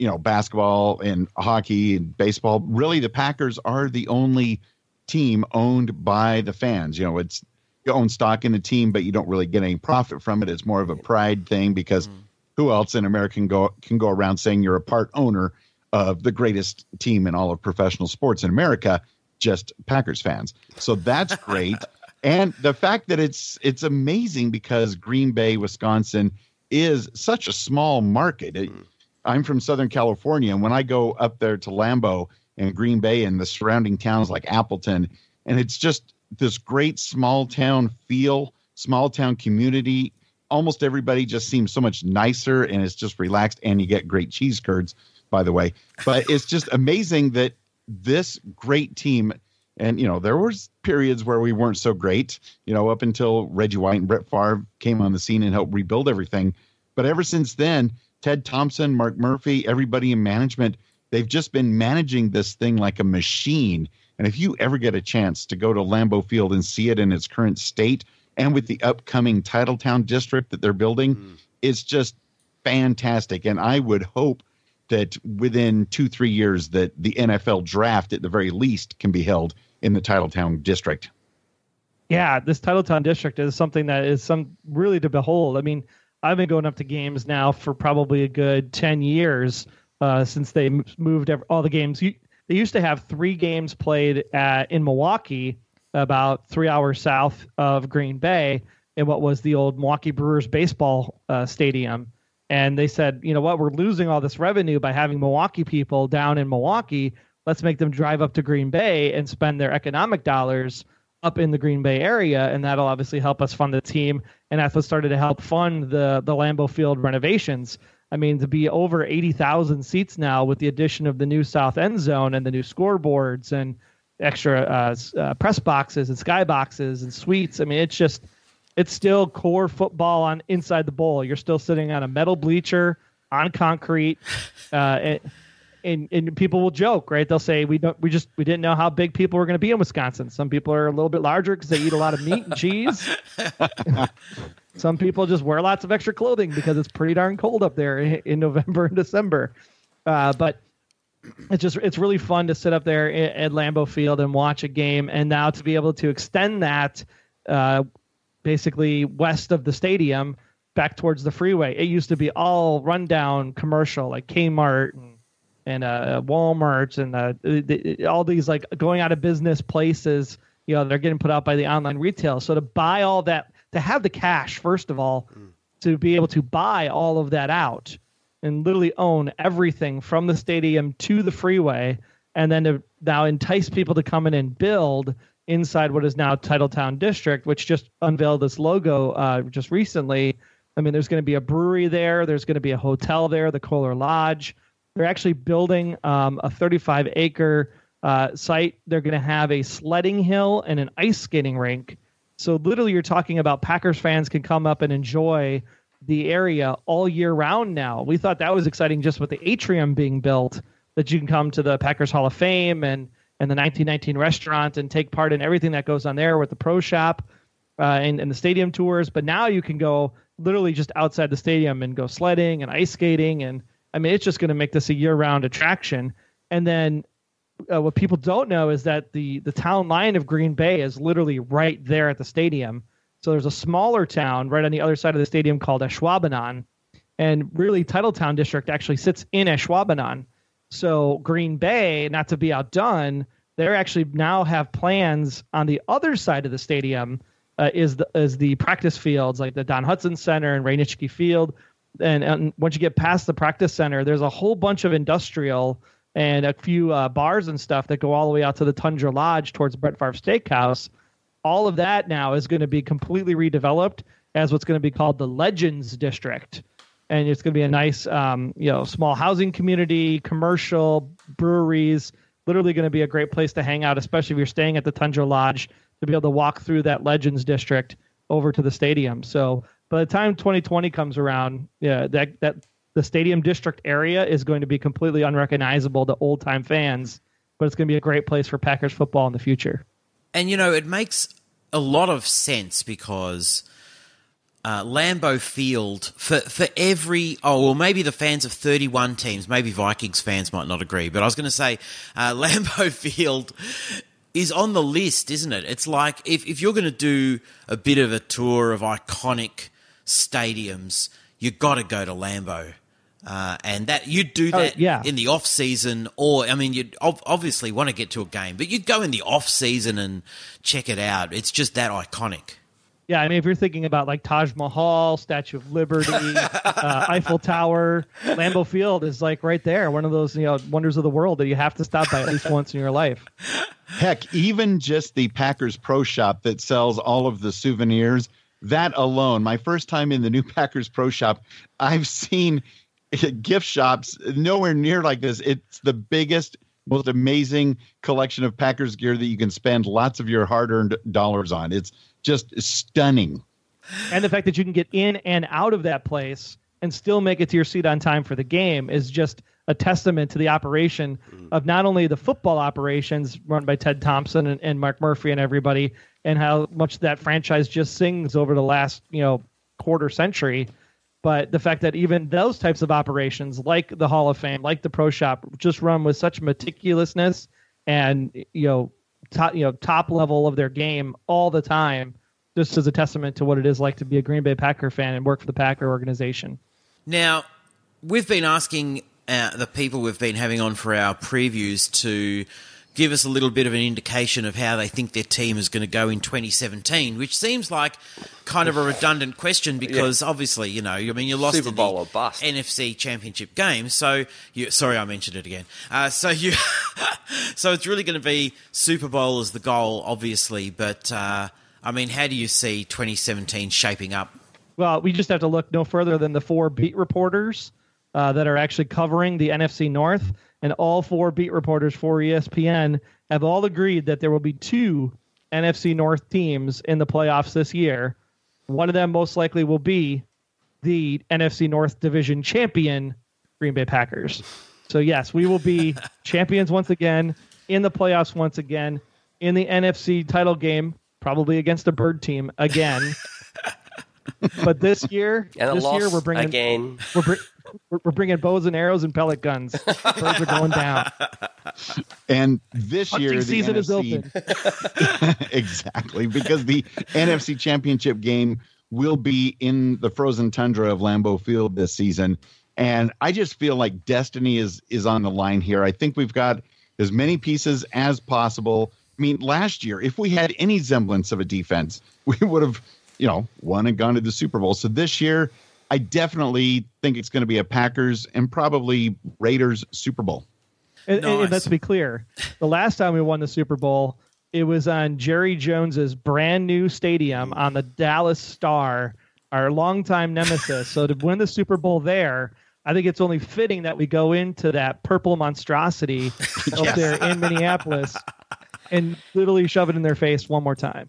you know, basketball and hockey and baseball, really the Packers are the only team owned by the fans. You know, it's you own stock in the team, but you don't really get any profit from it. It's more of a pride thing because. Mm who else in America can go can go around saying you're a part owner of the greatest team in all of professional sports in America? Just Packers fans. So that's <laughs> great. and the fact that it's it's amazing because Green Bay, Wisconsin, is such a small market. It, I'm from Southern California, and when I go up there to Lambeau and Green Bay and the surrounding towns like Appleton, and it's just this great small town feel, small town community almost everybody just seems so much nicer and it's just relaxed and you get great cheese curds by the way. But it's just amazing that this great team and you know there was periods where we weren't so great you know up until reggie white and brett Favre came on the scene and helped rebuild everything. But ever since then ted thompson mark murphy everybody in management they've just been managing this thing like a machine and if you ever get a chance to go to lambeau field and see it in its current state and with the upcoming Titletown district that they're building, mm. it's just fantastic. And I would hope that within two, three years that the NFL draft at the very least can be held in the Titletown district. Yeah, this Titletown district is something that is some really to behold. I mean, I've been going up to games now for probably a good 10 years uh, since they moved all the games. they used to have three games played at, in Milwaukee about three hours south of Green Bay in what was the old Milwaukee Brewers baseball uh, stadium. And they said, you know what, we're losing all this revenue by having Milwaukee people down in Milwaukee. Let's make them drive up to Green Bay and spend their economic dollars up in the Green Bay area, and that'll obviously help us fund the team. And that's what started to help fund the the Lambeau Field renovations. I mean, to be over eighty thousand seats now with the addition of the new South End Zone and the new scoreboards and extra uh, uh, press boxes and sky boxes and suites. I mean, it's just it's still core football on inside the bowl. You're still sitting on a metal bleacher on concrete, uh, and, and, and people will joke, right? They'll say we don't, we just we didn't know how big people were going to be in Wisconsin. Some people are a little bit larger because they eat a lot of meat and cheese. <laughs> Some people just wear lots of extra clothing because it's pretty darn cold up there in, November and December. Uh, but it's just it's really fun to sit up there at Lambeau Field and watch a game, and now to be able to extend that uh, basically west of the stadium back towards the freeway. It used to be all rundown commercial, like Kmart and and uh, Walmart and uh, the, all these like going out of business places. You know, they're getting put out by the online retail. So to buy all that to have the cash first of all to be able to buy all of that out and literally own everything from the stadium to the freeway and then to now entice people to come in and build inside what is now Titletown District, which just unveiled this logo uh, just recently. I mean, there's going to be a brewery there. There's going to be a hotel there, the Kohler Lodge. They're actually building um, a 35 acre uh, site. They're going to have a sledding hill and an ice skating rink. So literally, you're talking about Packers fans can come up and enjoy the area all year round. Now, we thought that was exciting just with the atrium being built, that you can come to the Packers Hall of Fame and and the 1919 restaurant and take part in everything that goes on there with the pro shop uh, and, and the stadium tours. But now you can go literally just outside the stadium and go sledding and ice skating. And I mean, it's just going to make this a year round attraction. And then uh, what people don't know is that the, the town line of Green Bay is literally right there at the stadium. So there's a smaller town right on the other side of the stadium called Ashwaubenon. And really, Titletown District actually sits in Ashwaubenon. So Green Bay, not to be outdone, they actually now have plans on the other side of the stadium uh, is the is the practice fields like the Don Hutson Center and Ray Nitschke Field. And, and once you get past the practice center, there's a whole bunch of industrial and a few uh, bars and stuff that go all the way out to the Tundra Lodge towards Brett Favre Steakhouse. All of that now is going to be completely redeveloped as what's going to be called the Legends District and it's going to be a nice, um, you know, small housing community, commercial breweries. Literally going to be a great place to hang out, especially if you're staying at the Tundra Lodge to be able to walk through that Legends District over to the stadium. So by the time 2020 comes around, yeah, that that the stadium district area is going to be completely unrecognizable to old time fans, but it's going to be a great place for Packers football in the future. And you know, it makes a lot of sense because uh, Lambeau Field for for every oh well maybe the fans of 31 teams maybe Vikings fans might not agree but I was going to say uh, <laughs> Lambeau Field is on the list isn't it it's like if, if you're going to do a bit of a tour of iconic stadiums you got to go to Lambeau uh, and that you'd do that yeah. in the off season, or I mean, you'd ov- obviously want to get to a game, but you'd go in the off season and check it out. It's just that iconic. Yeah, I mean, if you're thinking about like Taj Mahal, Statue of Liberty, <laughs> uh, Eiffel Tower, Lambeau Field is like right there, one of those you know wonders of the world that you have to stop by at least once in your life. Heck, even just the Packers Pro Shop that sells all of the souvenirs, that alone, my first time in the new <laughs> Packers Pro Shop, I've seen gift shops nowhere near like this. It's the biggest, most amazing collection of Packers gear that you can spend lots of your hard earned dollars on. It's just stunning. And the fact that you can get in and out of that place and still make it to your seat on time for the game is just a testament to the operation mm. of not only the football operations run by Ted Thompson and, and Mark Murphy and everybody, and how much that franchise just sings over the last you know quarter century, but the fact that even those types of operations, like the Hall of Fame, like the Pro Shop, just run with such meticulousness and you know top you know top level of their game all the time just as a testament to what it is like to be a Green Bay Packer fan and work for the Packer organization. Now, we've been asking uh, the people we've been having on for our previews to give us a little bit of an indication of how they think their team is going to go in 2017, which seems like kind of a redundant question because yeah. obviously, you know, I mean, you lost Super Bowl or bust. NFC Championship game, so you. Sorry, I mentioned it again. Uh, so you, <laughs> so it's really going to be Super Bowl as the goal, obviously, but. Uh, I mean, how do you see 2017 shaping up? Well, we just have to look no further than the four beat reporters uh, that are actually covering the NFC North, and all four beat reporters for ESPN have all agreed that there will be two NFC North teams in the playoffs this year. One of them most likely will be the NFC North Division champion, Green Bay Packers. So yes, we will be <laughs> champions once again in the playoffs once again in the NFC title game probably against a bird team again. <laughs> but this year, and this year we're bringing again. We're, br- we're bringing bows and arrows and pellet guns. Birds are going down. And this Hunting year, the season NFC, is open. <laughs> exactly because the NFC Championship game will be in the frozen tundra of Lambeau Field this season, and I just feel like destiny is is on the line here. I think we've got as many pieces as possible I mean, last year, if we had any semblance of a defense, <laughs> we would have you know, won and gone to the Super Bowl. So this year, I definitely think it's going to be a Packers and probably Raiders Super Bowl. And, and- and let's be clear, the last time we won the Super Bowl, it was on Jerry Jones's brand new stadium on the Dallas Star, our longtime nemesis. so to win the Super Bowl there, I think it's only fitting that we go into that purple monstrosity <laughs> up there in Minneapolis and literally shove it in their face one more time.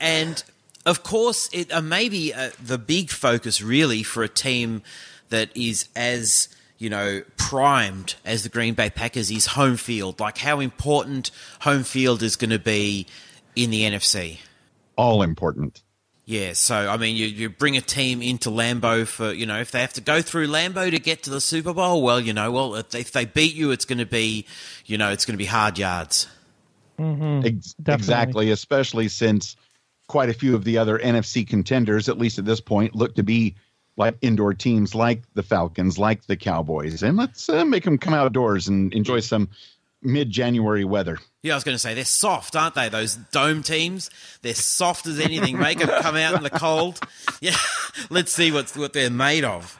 And of course, it uh, maybe uh, the big focus really for a team that is as you know primed as the Green Bay Packers is home field. Like how important home field is going to be in the NFC. All important. Yeah, so I mean, you, you bring a team into Lambeau for you know if they have to go through Lambeau to get to the Super Bowl, well, you know, well if they, if they beat you, it's going to be, you know, it's going to be hard yards. Ex- exactly, especially since quite a few of the other NFC contenders, at least at this point, look to be like indoor teams like the Falcons, like the Cowboys. And let's uh, make them come outdoors and enjoy some mid January weather. Yeah, I was going to say they're soft, aren't they? Those dome teams, they're soft as anything. Make them come out in the cold. <laughs> Yeah, let's see what's what they're made of.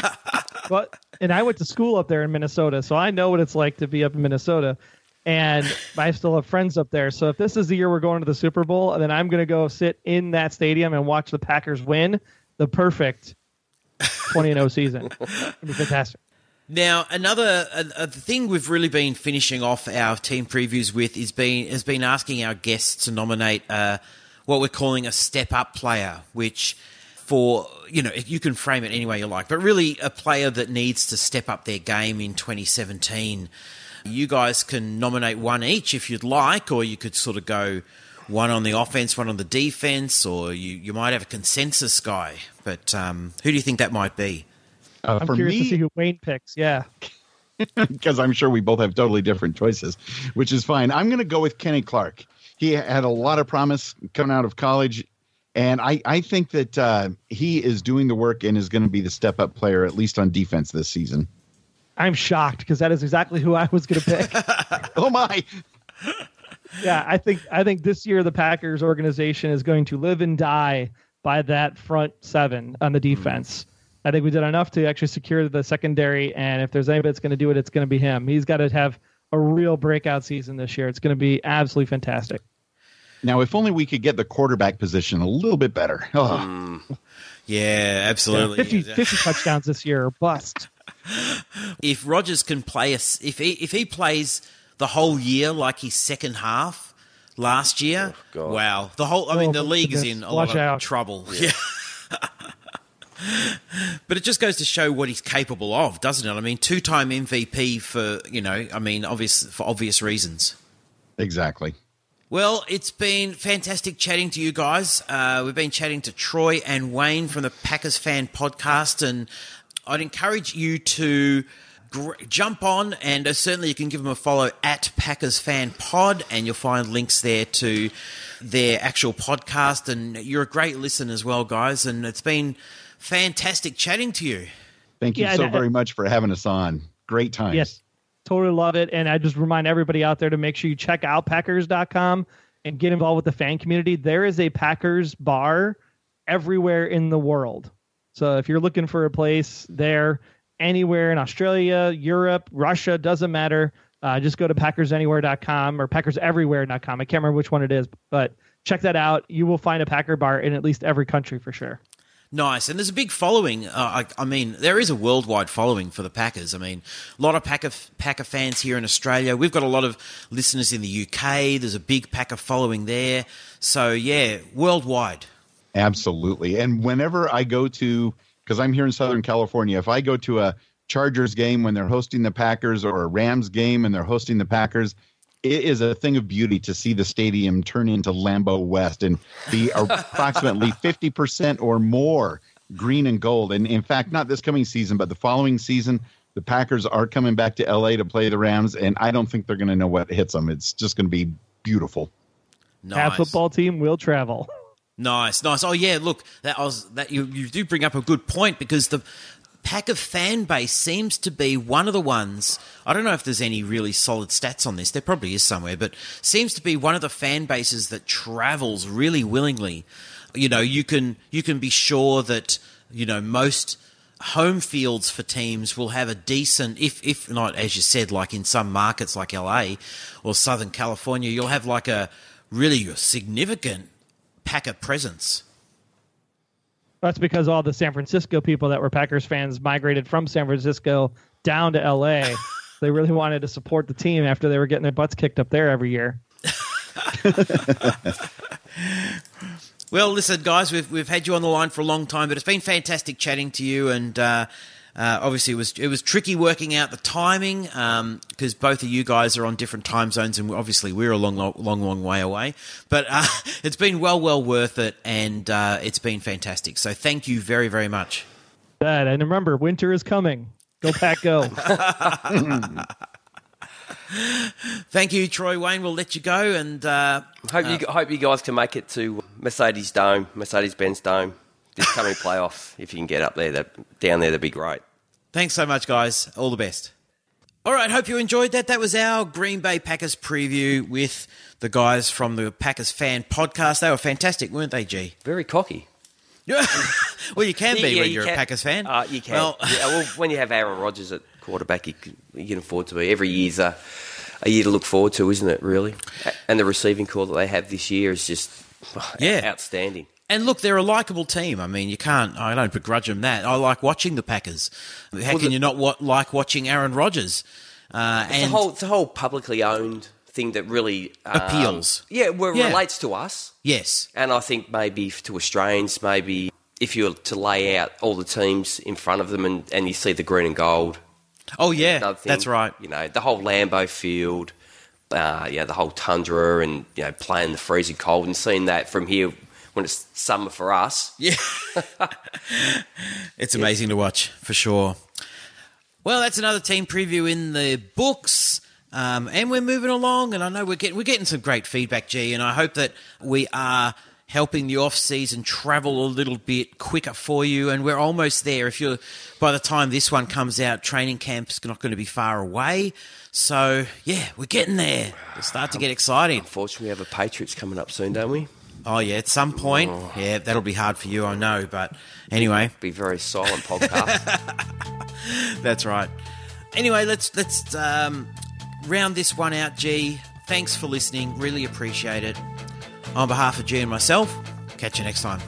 <laughs> But and I went to school up there in Minnesota, so I know what it's like to be up in Minnesota. And I still have friends up there. So if this is the year we're going to the Super Bowl, then I'm going to go sit in that stadium and watch the Packers win the perfect 20 0 <laughs> season. It'd be fantastic. Now, another a, a thing we've really been finishing off our team previews with is been has been asking our guests to nominate uh, what we're calling a step up player, which for you know you can frame it any way you like, but really a player that needs to step up their game in 2017. You guys can nominate one each if you'd like, or you could sort of go one on the offense, one on the defense, or you, you might have a consensus guy. But um, who do you think that might be? Uh, I'm for curious to see who Wayne picks. Yeah. <laughs> because I'm sure we both have totally different choices, which is fine. I'm going to go with Kenny Clark. He had a lot of promise coming out of college, and I, I think that uh, he is doing the work and is going to be the step up player, at least on defense this season. I'm shocked because that is exactly who I was going to pick. <laughs> Oh, my. yeah, I think I think this year the Packers organization is going to live and die by that front seven on the hmm. defense. I think we did enough to actually secure the secondary, and if there's anybody that's going to do it, it's going to be him. He's got to have a real breakout season this year. It's going to be absolutely fantastic. Now, if only we could get the quarterback position a little bit better. Oh, Yeah, absolutely. 50, 50 <laughs> touchdowns this year, or bust. If Rodgers can play us, if he if he plays the whole year like his second half last year, God. wow, the whole I mean Oh, the league is in a Watch lot of out. trouble. Yeah. <laughs> but it just goes to show what he's capable of, doesn't it? I mean, two-time MVP for you know, I mean, obvious for obvious reasons. exactly. Well, it's been fantastic chatting to you guys. Uh, we've been chatting to Troy and Wayne from the Packers Fan Podcast, and I'd encourage you to gr- jump on and uh, certainly you can give them a follow at Packers Fan Pod, and you'll find links there to their actual podcast. And you're a great listen as well, guys. And it's been fantastic chatting to you. Thank you Yeah, so and I- very much for having us on. Great time. Yes, totally love it. And I just remind everybody out there to make sure you check out Packers.com and get involved with the fan community. There is a Packers bar everywhere in the world. So if you're looking for a place there, anywhere in Australia, Europe, Russia, doesn't matter. Uh, just go to packersanywhere.com or packerseverywhere.com. I can't remember which one it is, but check that out. You will find a Packer bar in at least every country for sure. Nice, and there's a big following. Uh, I, I mean, there is a worldwide following for the Packers. I mean, a lot of Packer Packer fans here in Australia. We've got a lot of listeners in the UK. There's a big Packer following there. So yeah, worldwide. Absolutely. And whenever I go to, because I'm here in Southern California, if I go to a Chargers game when they're hosting the Packers or a Rams game and they're hosting the Packers, it is a thing of beauty to see the stadium turn into Lambeau West and be <laughs> approximately 50% or more green and gold. And in fact, not this coming season, but the following season, the Packers are coming back to LA to play the Rams. And I don't think they're going to know what hits them. It's just going to be beautiful. Nice. Our football team will travel. <laughs> Nice, nice. Oh yeah, look, that was that you you do bring up a good point because the pack of fan base seems to be one of the ones. I don't know if there's any really solid stats on this. There probably is somewhere, but seems to be one of the fan bases that travels really willingly. you know, you can you can be sure that you know most home fields for teams will have a decent, if if not as you said, like in some markets like LA or Southern California, you'll have like a really significant Packer presence. That's because all the San Francisco people that were Packers fans migrated from San Francisco down to LA. <laughs> they really wanted to support the team after they were getting their butts kicked up there every year. <laughs> well, listen, guys, we've we've had you on the line for a long time, but it's been fantastic chatting to you, and uh, uh, obviously it was it was tricky working out the timing because um, both of you guys are on different time zones, and obviously we're a long, long, long, long way away. But uh, <laughs> it's been well, well worth it, and uh, it's been fantastic. So thank you very, very much. That and remember, winter is coming. Go pack, go. <laughs> Thank you, Troy Wayne. We'll let you go, and uh, hope you uh, hope you guys can make it to Mercedes Dome, Mercedes Benz Dome, this coming playoff. If you can get up there, that down there, that'd be great. Thanks so much, guys. All the best. All right, hope you enjoyed that. That was our Green Bay Packers preview with the guys from the Packers fan podcast. They were fantastic, weren't they, G? Very cocky. <laughs> well, you can be yeah, when you are a Packers fan. Uh, you can. Well, yeah, well, when you have Aaron Rodgers at quarterback, you can, you can afford to be. Every year's a, a year to look forward to, isn't it? Really. And the receiving corps that they have this year is just <sighs> yeah outstanding. And look, they're a likable team. I mean, you can't. I don't begrudge them that. I like watching the Packers. How well, can the, you not wa- like watching Aaron Rodgers? Uh, it's and the whole, it's a whole publicly owned thing that really um, appeals. Yeah, well, yeah. relates to us. Yes, and I think maybe to Australians, maybe if you were to lay out all the teams in front of them and, and you see the green and gold. Oh yeah, that's right. You know the whole Lambeau Field, uh, yeah, the whole tundra, and you know playing the freezing cold and seeing that from here when it's summer for us. Yeah, it's amazing yeah. to watch for sure. Well, that's another team preview in the books. Um, and we're moving along, and I know we're getting we're getting some great feedback, G, and I hope that we are helping the off season travel a little bit quicker for you. And we're almost there. If you're by the time this one comes out, training camp's not going to be far away. So yeah, we're getting there. It's start to get exciting. Unfortunately, we have a Patriots coming up soon, don't we? Oh yeah, at some point. Oh. Yeah, that'll be hard for you, I know. But anyway, be very silent podcast. <laughs> That's right. Anyway, let's let's um, round this one out. G, thanks for listening. Really appreciate it. On behalf of G and myself, catch you next time.